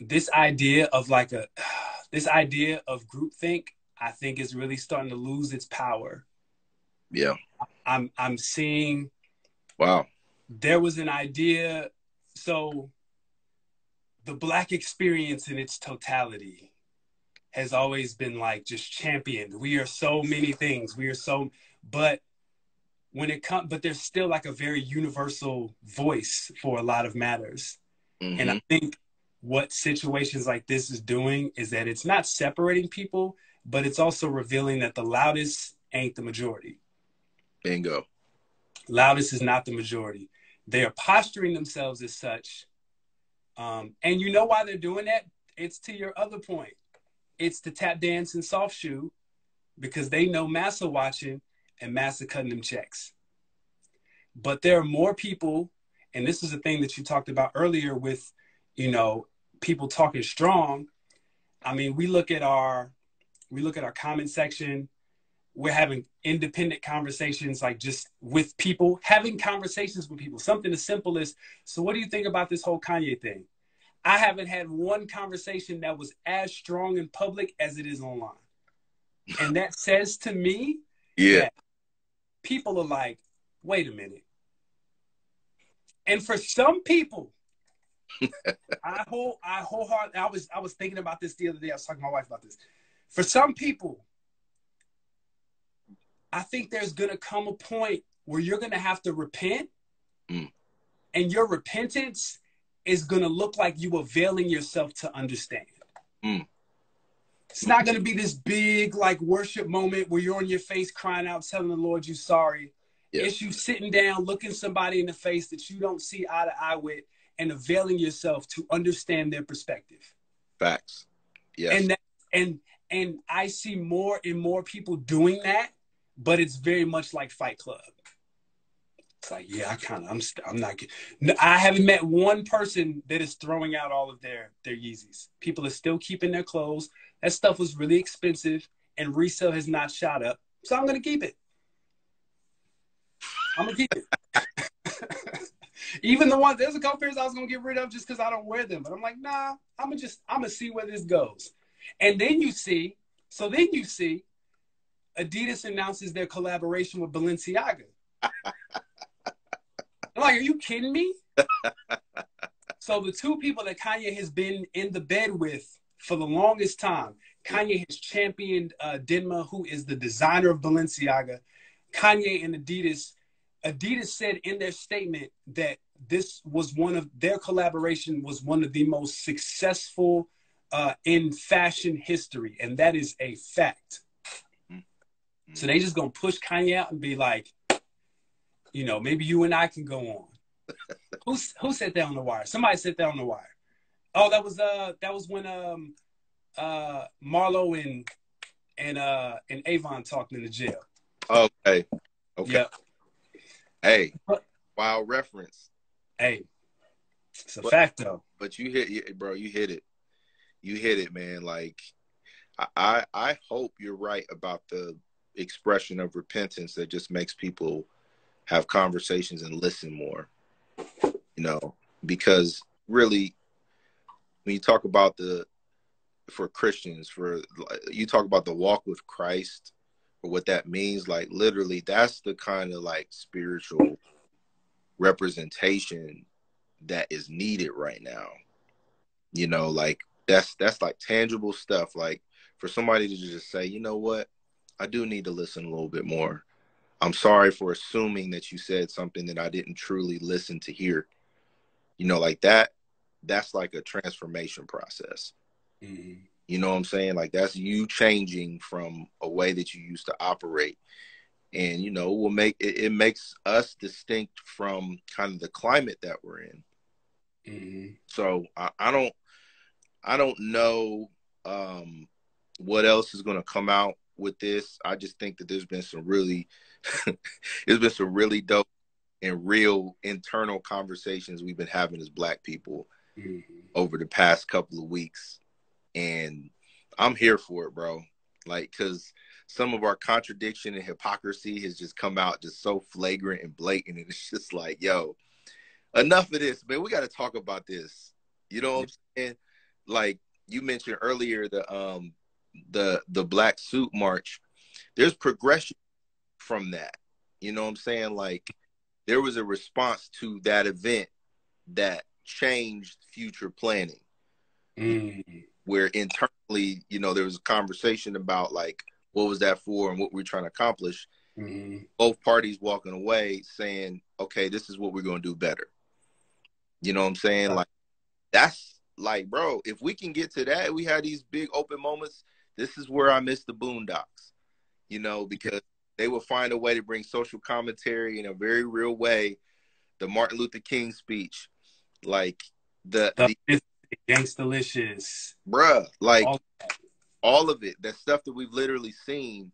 this idea of like a this idea of groupthink, I think is really starting to lose its power. Yeah. I'm I'm seeing Wow. There was an idea so the black experience in its totality has always been like just championed. We are so many things. We are so, but when it comes, but there's still like a very universal voice for a lot of matters. Mm-hmm. And I think what situations like this is doing is that it's not separating people, but it's also revealing that the loudest ain't the majority. Bingo. Loudest is not the majority. They are posturing themselves as such. Um, and you know why they're doing that? It's to your other point it's the tap dance and soft shoe because they know Massa watching and Massa cutting them checks. But there are more people, and this is the thing that you talked about earlier with, you know, people talking strong. I mean, we look at our we look at our comment section. We're having independent conversations, like just with people, having conversations with people. Something as simple as, so what do you think about this whole Kanye thing? I haven't had one conversation that was as strong in public as it is online. And that says to me yeah. people are like, wait a minute. And for some people, I whole I wholeheart I was I was thinking about this the other day. I was talking to my wife about this. For some people, I think there's gonna come a point where you're gonna have to repent, mm. and your repentance is going to look like you availing yourself to understand. Mm. It's not going to be this big like worship moment where you're on your face crying out, telling the Lord you're sorry, Yeah. It's you sitting down, looking somebody in the face that you don't see eye to eye with, and availing yourself to understand their perspective. Facts. Yes. And that, and and I see more and more people doing that, but it's very much like Fight Club. It's like, yeah, I kind of, I'm, I'm not. I haven't met one person that is throwing out all of their their Yeezys. People are still keeping their clothes. That stuff was really expensive, and resale has not shot up. So I'm gonna keep it. I'm gonna keep it. Even the ones, there's a couple pairs I was gonna get rid of just because I don't wear them. But I'm like, nah, I'm gonna just, I'm gonna see where this goes. And then you see, so then you see, Adidas announces their collaboration with Balenciaga. I'm like, are you kidding me? so the two people that Kanye has been in the bed with for the longest time, Kanye has championed uh, Demna, who is the designer of Balenciaga. Kanye and Adidas. Adidas said in their statement that this was one of their collaboration was one of the most successful uh, in fashion history, and that is a fact. So they just gonna push Kanye out and be like, you know, maybe you and I can go on. who who said that on the wire? Somebody said that on the wire. Oh, that was uh that was when um uh Marlo and and uh and Avon talked in the jail. Okay. Okay. Yep. Hey, wild reference. Hey, it's a but, fact though. But you hit, bro. You hit it. You hit it, man. Like, I I hope you're right about the expression of repentance that just makes people have conversations and listen more. You know, because really, when you talk about the for Christians, for you talk about the walk with Christ or what that means, like literally, that's the kind of like spiritual representation that is needed right now. You know, like that's that's like tangible stuff. Like for somebody to just say, you know what, I do need to listen a little bit more. I'm sorry for assuming that you said something that I didn't truly listen to hear. You know, like that, that's like a transformation process. Mm-hmm. You know what I'm saying? Like that's you changing from a way that you used to operate. And you know, will make it, it makes us distinct from kind of the climate that we're in. Mm-hmm. So I, I don't I don't know um, what else is going to come out with this. I just think that there's been some really it's been some really dope and real internal conversations we've been having as black people mm-hmm. over the past couple of weeks. And i'm here for it bro. Like because some of our contradiction and hypocrisy has just come out just so flagrant and blatant. And it's just like yo enough of this man. We got to talk about this. You know what i'm saying? Like you mentioned earlier the um the the black suit march there's progression from that. You know what I'm saying? Like there was a response to that event that changed future planning. Mm. Where internally, you know, there was a conversation about like what was that for and what we're trying to accomplish. Mm-hmm. Both parties walking away saying, "Okay, this is what we're going to do better." You know what I'm saying? Like that's like, bro, if we can get to that, we had these big open moments. This is where I miss the boondocks, you know, because they will find a way to bring social commentary in a very real way. The Martin Luther King speech, like the, the gangstalicious, bruh, like all, all of it. That stuff that we've literally seen,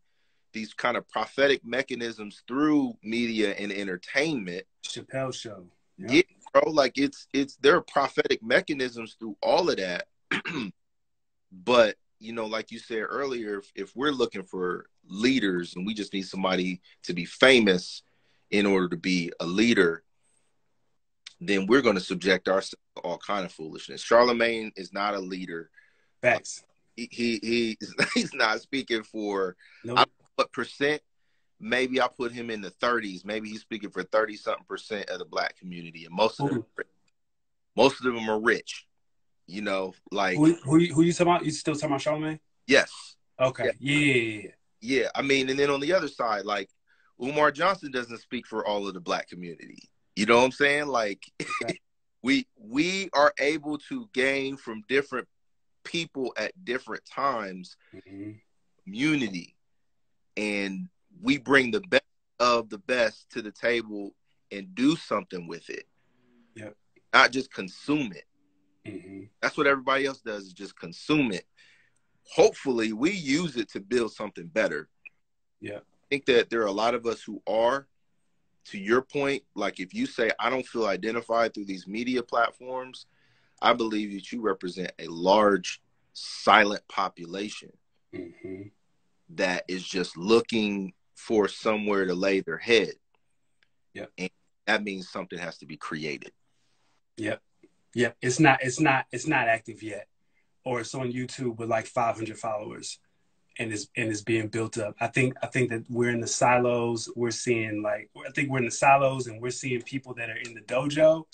these kind of prophetic mechanisms through media and entertainment. Chappelle show, yep. yeah, bro. Like it's it's there are prophetic mechanisms through all of that, but you know, like you said earlier, if, if we're looking for leaders and we just need somebody to be famous in order to be a leader, then we're going to subject ourselves to all kind of foolishness. Charlemagne is not a leader. Facts. Uh, he, he, he he's not speaking for nope. what percent. Maybe I'll put him in the 30s. Maybe he's speaking for 30 something percent of the black community, and most of them, most of them are rich. You know, like who who, who you talking about? You still talking about Charlemagne? Yes. Okay. Yeah. yeah. Yeah. I mean, and then on the other side, like Umar Johnson doesn't speak for all of the black community. You know what I'm saying? Like okay. we we are able to gain from different people at different times mm-hmm. community and we bring the best of the best to the table and do something with it. Yeah. Not just consume it. Mm-hmm. That's what everybody else does is just consume it. Hopefully we use it to build something better. Yeah. I think that there are a lot of us who are, to your point, like if you say, I don't feel identified through these media platforms, I believe that you represent a large silent population Mm-hmm. that is just looking for somewhere to lay their head. Yeah. And that means something has to be created. Yep. Yep. It's not it's not it's not active yet. Or it's on YouTube with like 500 followers and is and is being built up. I think I think that we're in the silos. We're seeing like I think we're in the silos and we're seeing people that are in the dojo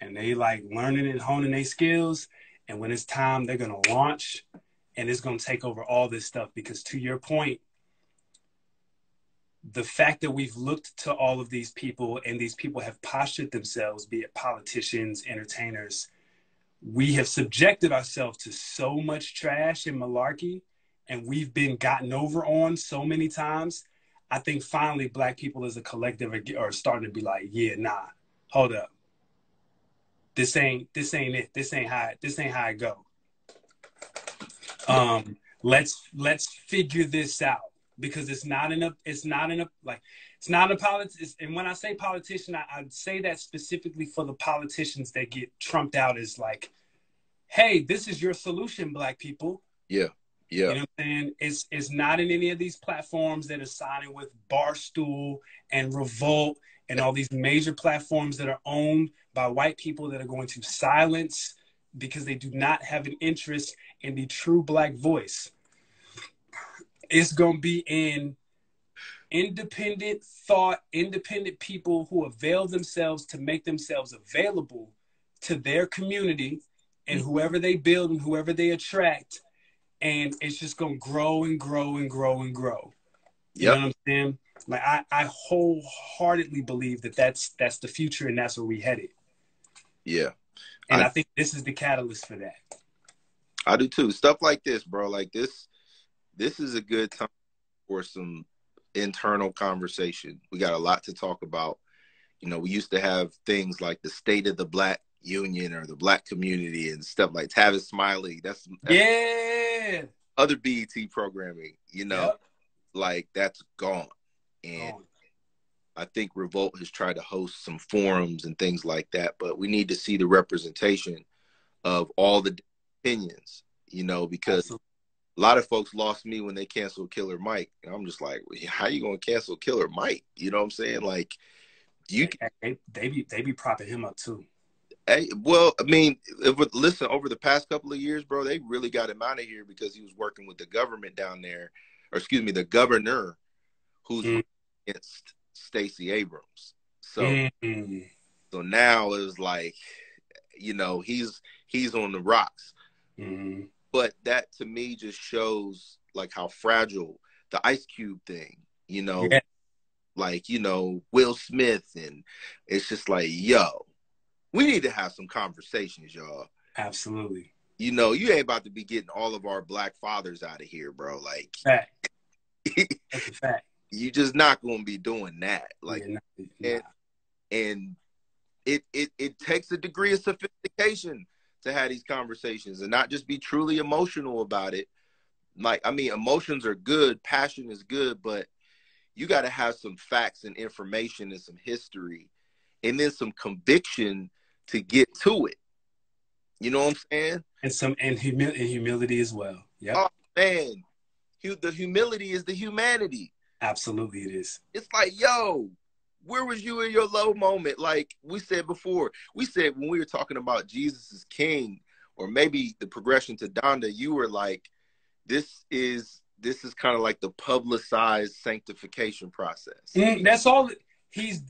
and they like learning and honing their skills and when it's time they're to launch and it's to take over all this stuff because to your point the fact that we've looked to all of these people and these people have postured themselves be it politicians entertainers we have subjected ourselves to so much trash and malarkey and we've been gotten over on so many times. I think finally black people as a collective are, are starting to be like yeah nah hold up. This ain't this ain't it. This ain't how this ain't how i go. Um let's let's figure this out because it's not enough. it's not enough. like it's not a politics and when i say politician I, i'd say that specifically for the politicians that get trumped out as like hey this is your solution black people Yeah. Yeah. you know what i'm saying it's it's not in any of these platforms that are signing with barstool and revolt and all these major platforms that are owned by white people that are going to silence because they do not have an interest in the true black voice it's going to be in independent thought, independent people who avail themselves to make themselves available to their community and mm-hmm. whoever they build and whoever they attract. And it's just going to grow and grow and grow and grow. You Yep. know what I'm saying? Like I, I wholeheartedly believe that that's that's the future and that's where we headed. Yeah. And I- I think this is the catalyst for that. I do too. Stuff like this, bro. Like this, this is a good time for some internal conversation. We got a lot to talk about. You know, we used to have things like the state of the black union or the black community and stuff like Tavis Smiley. That's, that's Yeah. other BET programming. You know, Yep. like that's gone. And Gone. I think Revolt has tried to host some forums and things like that, but we need to see the representation of all the opinions, you know, because Absolutely. A lot of folks lost me when they canceled Killer Mike. And I'm just like, how you gonna cancel Killer Mike? You know what I'm saying? Like, you They, they, they be they be propping him up too. Hey, well, I mean, if, listen, over the past couple of years, bro, they really got him out of here because he was working with the government down there, or excuse me, the governor, who's Mm. against Stacey Abrams. So, Mm. so now it's like, you know, he's he's on the rocks. Mhm. But that to me just shows like how fragile the Ice Cube thing, you know, Yeah. like you know Will Smith, and it's just like, yo, we need to have some conversations, y'all. Absolutely. you know, you ain't about to be getting all of our black fathers out of here, bro. Like, Fact. That's a fact. you just not gonna be doing that. Like, Yeah, nah, and- and it it it takes a degree of sophistication to have these conversations and not just be truly emotional about it. Like, I mean, emotions are good, passion is good, but you got to have some facts and information and some history, and then some conviction to get to it. You know what I'm saying? and some and, humi- and humility as well. Yeah. Oh. man, the humility is the humanity. Absolutely, it is. It's like, yo, where was you in your low moment? Like we said before, we said when we were talking about Jesus is King, or maybe the progression to Donda, you were like, this is this is kind of like the publicized sanctification process. Mm, that's all. He's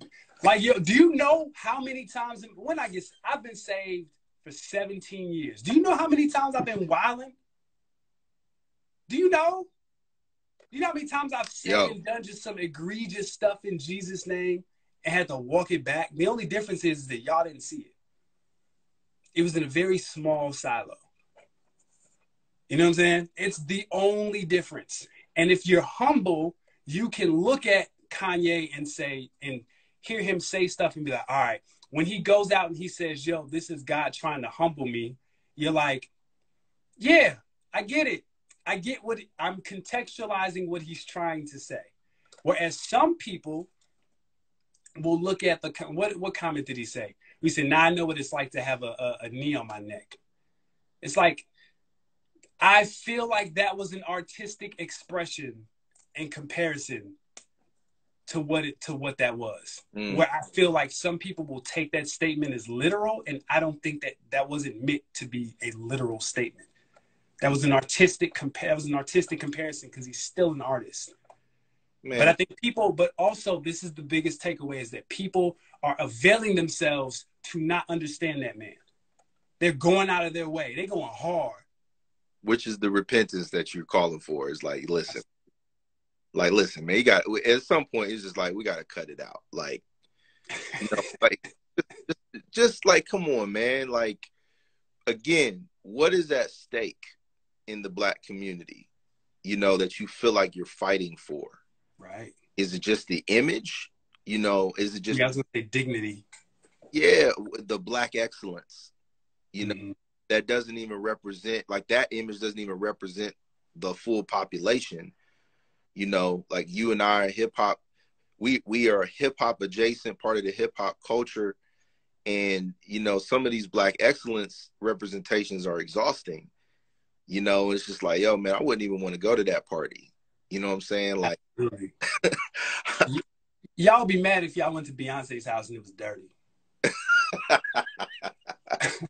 like, yo. Do you know how many times when I get? I've been saved for 17 years. Do you know how many times I've been wilding? Do you know? You know how many times I've said Yo. and done just some egregious stuff in Jesus' name and had to walk it back? The only difference is that y'all didn't see it. It was in a very small silo. You know what I'm saying? It's the only difference. And if you're humble, you can look at Kanye and say and hear him say stuff and be like, all right, when he goes out and he says, yo, this is God trying to humble me, you're like, yeah, I get it. I get what I'm contextualizing what he's trying to say. Whereas some people will look at the what what comment did he say? We said, now I know what it's like to have a, a, a knee on my neck. It's like I feel like that was an artistic expression in comparison to what it to what that was. Mm. Where I feel like some people will take that statement as literal, and I don't think that that wasn't meant to be a literal statement. That was an artistic compare. That was an artistic comparison because he's still an artist. Man. But I think people, but also this is the biggest takeaway is that people are availing themselves to not understand that man. They're going out of their way. They're going hard. Which is the repentance that you're calling for? Is like, listen, like, listen, man, you got at some point it's just like we got to cut it out. Like, you know, like just, just like, come on, man. Like, again, what is at stake in the black community? You know that you feel like you're fighting for. Right. Is it just the image? You know, is it just you guys say dignity? Yeah, the black excellence. You know, mm-hmm. that doesn't even represent like that image doesn't even represent the full population. You know, like you and I are hip hop. We we are hip hop adjacent part of the hip hop culture, and you know some of these black excellence representations are exhausting. You know, it's just like, yo, man, I wouldn't even want to go to that party. You know what I'm saying? Like, y- y'all be mad if y'all went to Beyonce's house and it was dirty.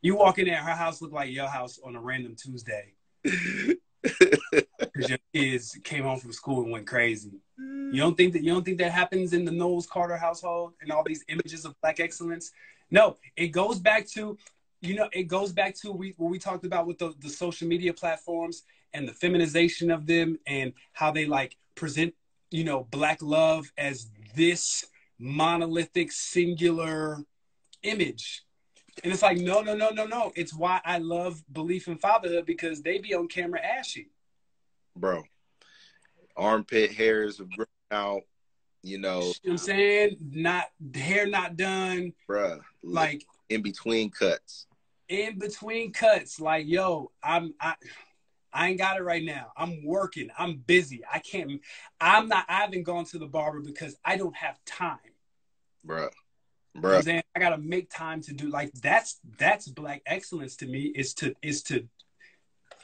you walk in there, her house looked like your house on a random Tuesday. Because your kids came home from school and went crazy. You don't think that you don't think that happens in the Knowles Carter household and all these images of black excellence? No, it goes back to, you know, it goes back to we what we talked about with the, the social media platforms and the feminization of them and how they like present, you know, black love as this monolithic singular image. And it's like, no, no, no, no, no. It's why I love belief in fatherhood because they be on camera ashy. Bro. Armpit hairs out, you know. You know I'm saying? Not hair not done. Bruh. Like in between cuts. In between cuts. Like, yo, I'm I I ain't got it right now. I'm working. I'm busy. I can't. I'm not. I haven't gone to the barber because I don't have time. Bruh. Bruh. You know I gotta make time to do like that's that's black excellence to me is to is to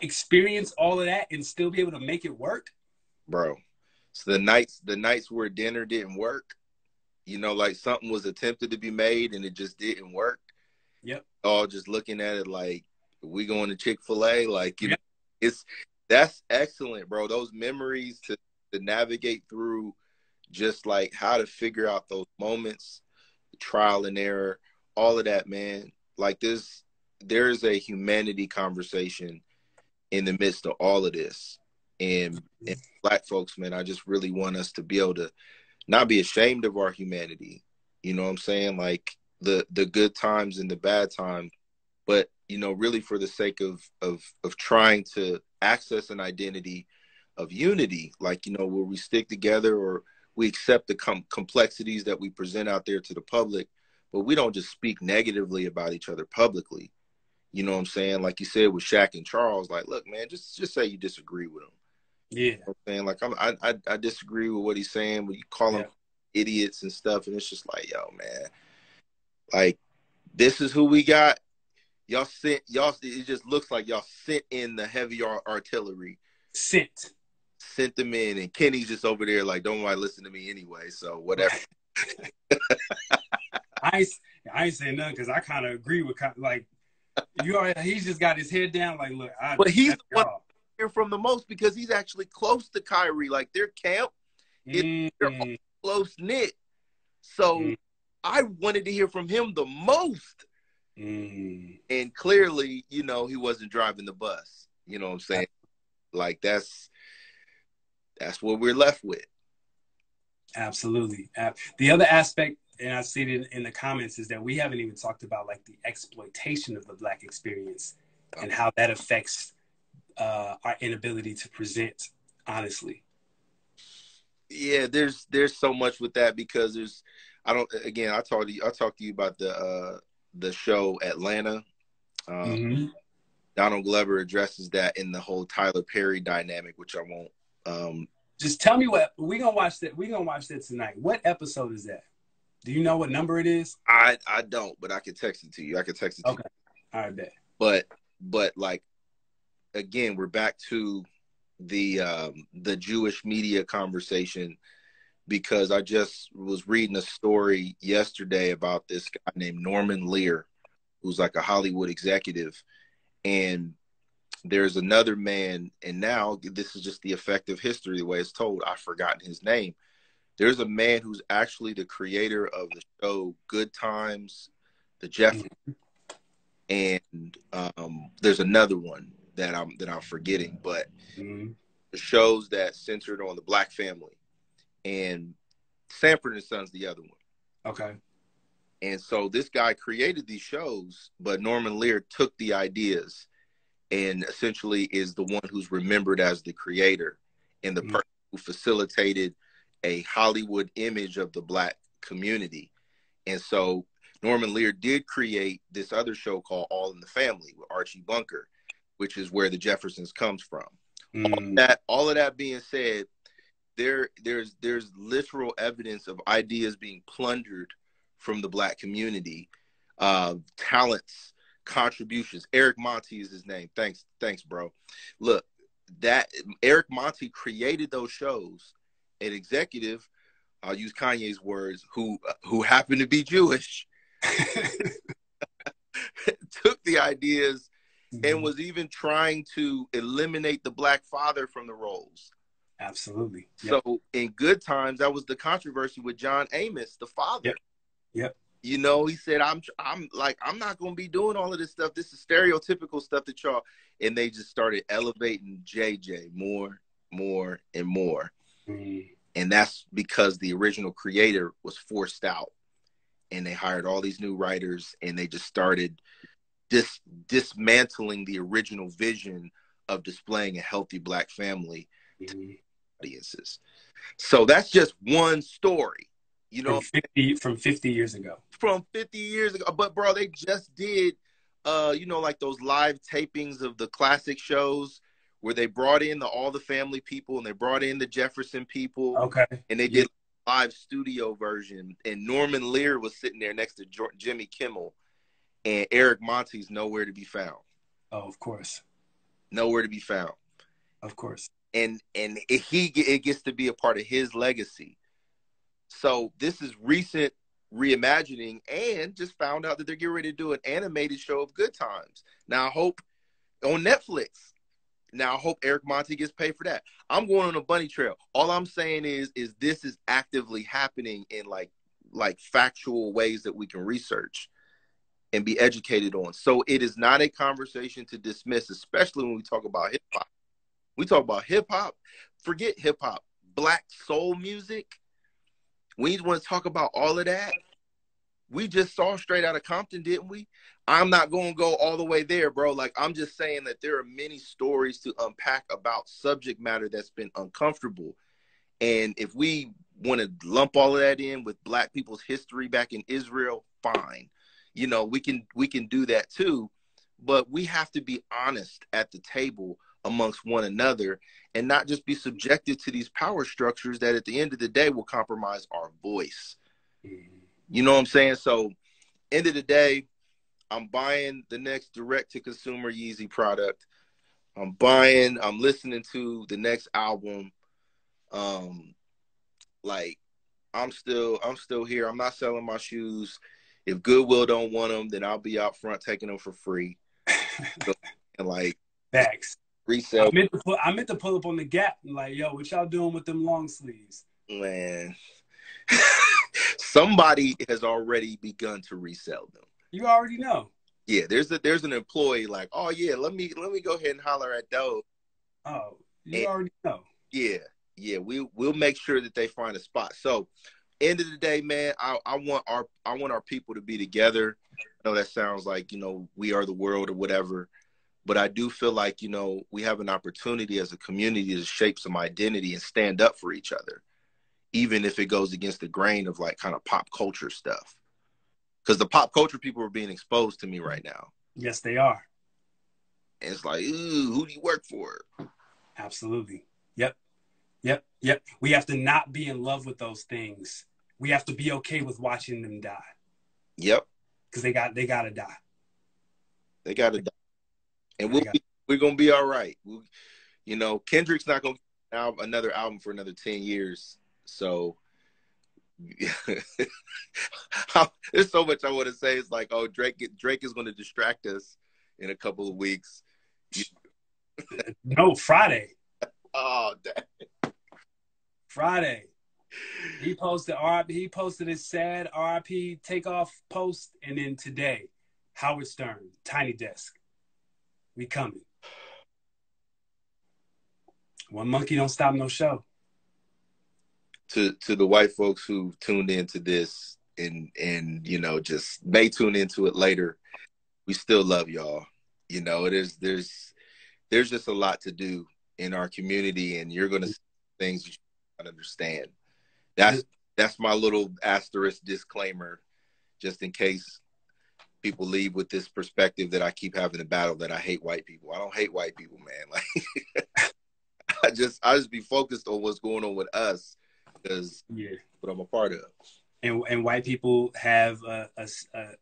experience all of that and still be able to make it work. Bro. So the nights the nights where dinner didn't work, you know, like something was attempted to be made and it just didn't work. Yep. All just looking at it like we going to Chick fil A, like you yep. know it's that's excellent, bro. Those memories to to navigate through, just like how to figure out those moments, trial and error, all of that, man. Like this, there's a humanity conversation in the midst of all of this, and, and black folks, man. I just really want us to be able to not be ashamed of our humanity. You know what I'm saying? Like the the good times and the bad times, but you know, really for the sake of of of trying to access an identity of unity, like you know, where we stick together or we accept the com- complexities that we present out there to the public, but we don't just speak negatively about each other publicly. You know what I'm saying? Like you said with Shaq and Charles, like, look, man, just just say you disagree with him. Yeah, you know I'm saying like I'm, I, I, I disagree with what he's saying, but you call yeah. them idiots and stuff, and it's just like, yo, man, like this is who we got y'all sent y'all. It just looks like y'all sent in the heavy artillery. Sent. Sent them in, and Kenny's just over there like, don't want to listen to me anyway. So whatever. I ain't, I ain't saying nothing because I kind of agree with like you are. He's just got his head down. Like, look, I, but he's the one hear from the most because he's actually close to Kyrie. Like their camp, mm. they're close knit. So mm. I wanted to hear from him the most. Mm. And clearly, you know, he wasn't driving the bus. You know what I'm saying? Like that's that's what we're left with. Absolutely. The other aspect, and I see it in, the comments, is that we haven't even talked about like the exploitation of the black experience and how that affects uh, our inability to present honestly. Yeah, there's there's so much with that because there's I don't again I talked to you I talked to you about the uh the show Atlanta. Um, mm-hmm. Donald Glover addresses that in the whole Tyler Perry dynamic, which I won't. Um, Just tell me what we gonna watch that. We gonna watch that tonight. What episode is that? Do you know what number it is? I I don't, but I can text it to you. I can text it to okay. you. All right, bet. But but like again, we're back to the um, the Jewish media conversation because I just was reading a story yesterday about this guy named Norman Lear, who's like a Hollywood executive, and there's another man, and now this is just the effect of history, the way it's told. I've forgotten his name. There's a man who's actually the creator of the show Good Times, The Jeffrey, and um, there's another one that I'm that I'm forgetting, but mm-hmm. the shows that centered on the black family, and Sanford and Sons the other one. Okay. And so this guy created these shows, but Norman Lear took the ideas and essentially is the one who's remembered as the creator and the mm-hmm. person who facilitated a Hollywood image of the black community. And so Norman Lear did create this other show called All in the Family with Archie Bunker, which is where the Jeffersons comes from. Mm. All, that all of that being said, there there's there's literal evidence of ideas being plundered from the black community, uh, talents, contributions. Eric Monte is his name. Thanks, thanks, bro. Look, that Eric Monte created those shows. An executive, I'll use Kanye's words, who who happened to be Jewish, took the ideas mm-hmm. and was even trying to eliminate the black father from the roles. Absolutely. Yep. So in good times, that was the controversy with John Amos, the father. Yep. Yep. You know, he said, "I'm, I'm like, I'm not going to be doing all of this stuff. This is stereotypical stuff that y'all." And they just started elevating JJ more, more, and more. Mm-hmm. And that's because the original creator was forced out and they hired all these new writers and they just started dis- dismantling the original vision of displaying a healthy black family mm-hmm. Audiences. So that's just one story, you know, from 50, from 50 years ago. From 50 years ago, but bro, they just did, uh, you know, like those live tapings of the classic shows where they brought in the all the family people and they brought in the Jefferson people. Okay. And they did live studio version, and Norman Lear was sitting there next to Jimmy Kimmel, and Eric Monte's nowhere to be found. Oh, of course, nowhere to be found. Of course, and and he it gets to be a part of his legacy. So this is recent reimagining, and just found out that they're getting ready to do an animated show of Good Times. Now I hope on Netflix. Now I hope Eric Monte gets paid for that. I'm going on a bunny trail. All I'm saying is is this is actively happening in like like factual ways that we can research and be educated on. So it is not a conversation to dismiss, especially when we talk about hip hop. We talk about hip hop, forget hip hop, black soul music. We want to talk about all of that. We just saw straight out of Compton, didn't we? I'm not going to go all the way there, bro. Like, I'm just saying that there are many stories to unpack about subject matter that's been uncomfortable. And if we want to lump all of that in with black people's history back in Israel, fine. You know, we can we can do that too, but we have to be honest at the table amongst one another and not just be subjected to these power structures that at the end of the day will compromise our voice. Mm-hmm. You know what I'm saying? So, end of the day, I'm buying the next direct to consumer Yeezy product. I'm buying, I'm listening to the next album. Um like I'm still I'm still here. I'm not selling my shoes. If Goodwill don't want them, then I'll be out front taking them for free. and like facts. Resell. I meant, to put, I meant to pull up on the gap and like, yo, what y'all doing with them long sleeves? Man. Somebody has already begun to resell them. You already know. Yeah, there's a there's an employee like, oh yeah, let me let me go ahead and holler at those. Oh, you and, already know. Yeah, yeah, we we'll make sure that they find a spot. So, end of the day, man, I, I want our I want our people to be together. I know that sounds like you know we are the world or whatever, but I do feel like you know we have an opportunity as a community to shape some identity and stand up for each other. even if it goes against the grain of like kind of pop culture stuff. Because the pop culture people are being exposed to me right now. Yes, they are. And it's like, ooh, who do you work for? Absolutely. Yep. Yep. Yep. We have to not be in love with those things. We have to be okay with watching them die. Yep. Because they got they gotta die. They gotta die. And we'll be, we're gonna be all right. We'll, you know, Kendrick's not gonna have another album for another ten years. So there's so much I want to say. It's like, oh, Drake Drake is going to distract us in a couple of weeks. no, Friday. Oh. Friday. He posted RIP. He posted his sad RIP takeoff post, and then today, Howard Stern, Tiny Desk. We coming. One monkey don't stop no show. To to the white folks who tuned into this and and you know just may tune into it later we still love y'all. You know it is there's there's just a lot to do in our community and you're gonna see things you should understand. That's that's my little asterisk disclaimer just in case people leave with this perspective that i keep having a battle that i hate white people. I don't hate white people man. Like i just i just be focused on what's going on with us because yeah, what I'm a part of. And, and white people have a, a,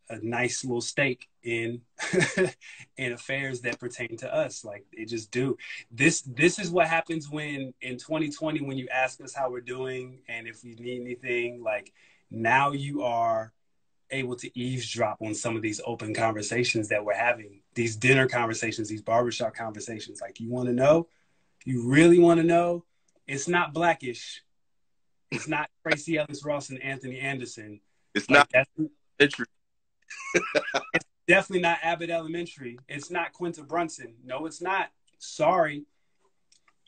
a nice little stake in in affairs that pertain to us. Like they just do. This this is what happens when in 2020 when you ask us how we're doing and if we need anything like now you are able to eavesdrop on some of these open conversations that we're having these dinner conversations these barbershop conversations like you want to know you really want to know it's not blackish it's not Tracee Ellis Ross and Anthony Anderson. It's like, not it's definitely not Abbott Elementary. It's not Quinta Brunson. No, it's not. Sorry.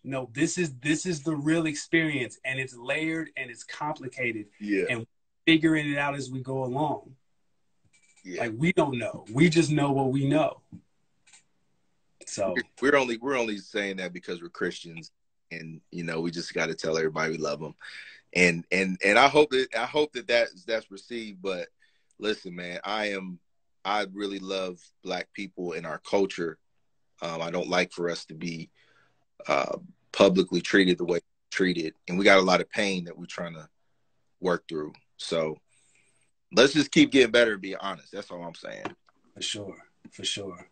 No, this is this is the real experience, and it's layered and it's complicated. Yeah. And figuring it out as we go along. Yeah. Like we don't know. We just know what we know. So we're only we're only saying that because we're Christians, and you know we just got to tell everybody we love them and and and I hope that I hope that that's that's received. But listen, man, I am I really love black people in our culture. Um, I don't like for us to be uh, publicly treated the way treated, and we got a lot of pain that we're trying to work through. So let's just keep getting better and be honest. That's all I'm saying. For sure, for sure.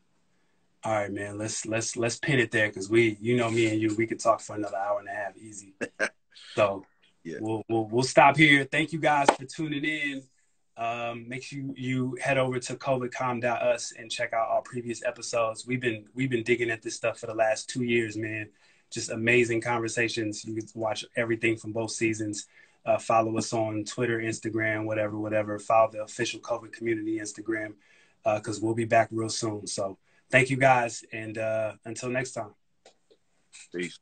All right, man. Let's let's let's pin it there because we, you know, me and you, we could talk for another hour and a half easy. so yeah. We'll, we'll, we'll stop here. Thank you guys for tuning in. Um, make sure you, you head over to covidcom.us and check out our previous episodes. We've been we've been digging at this stuff for the last two years, man. Just amazing conversations. You can watch everything from both seasons. Uh, follow us on Twitter, Instagram, whatever, whatever. Follow the official COVID community Instagram because uh, we'll be back real soon. So thank you guys, and uh, until next time. Peace.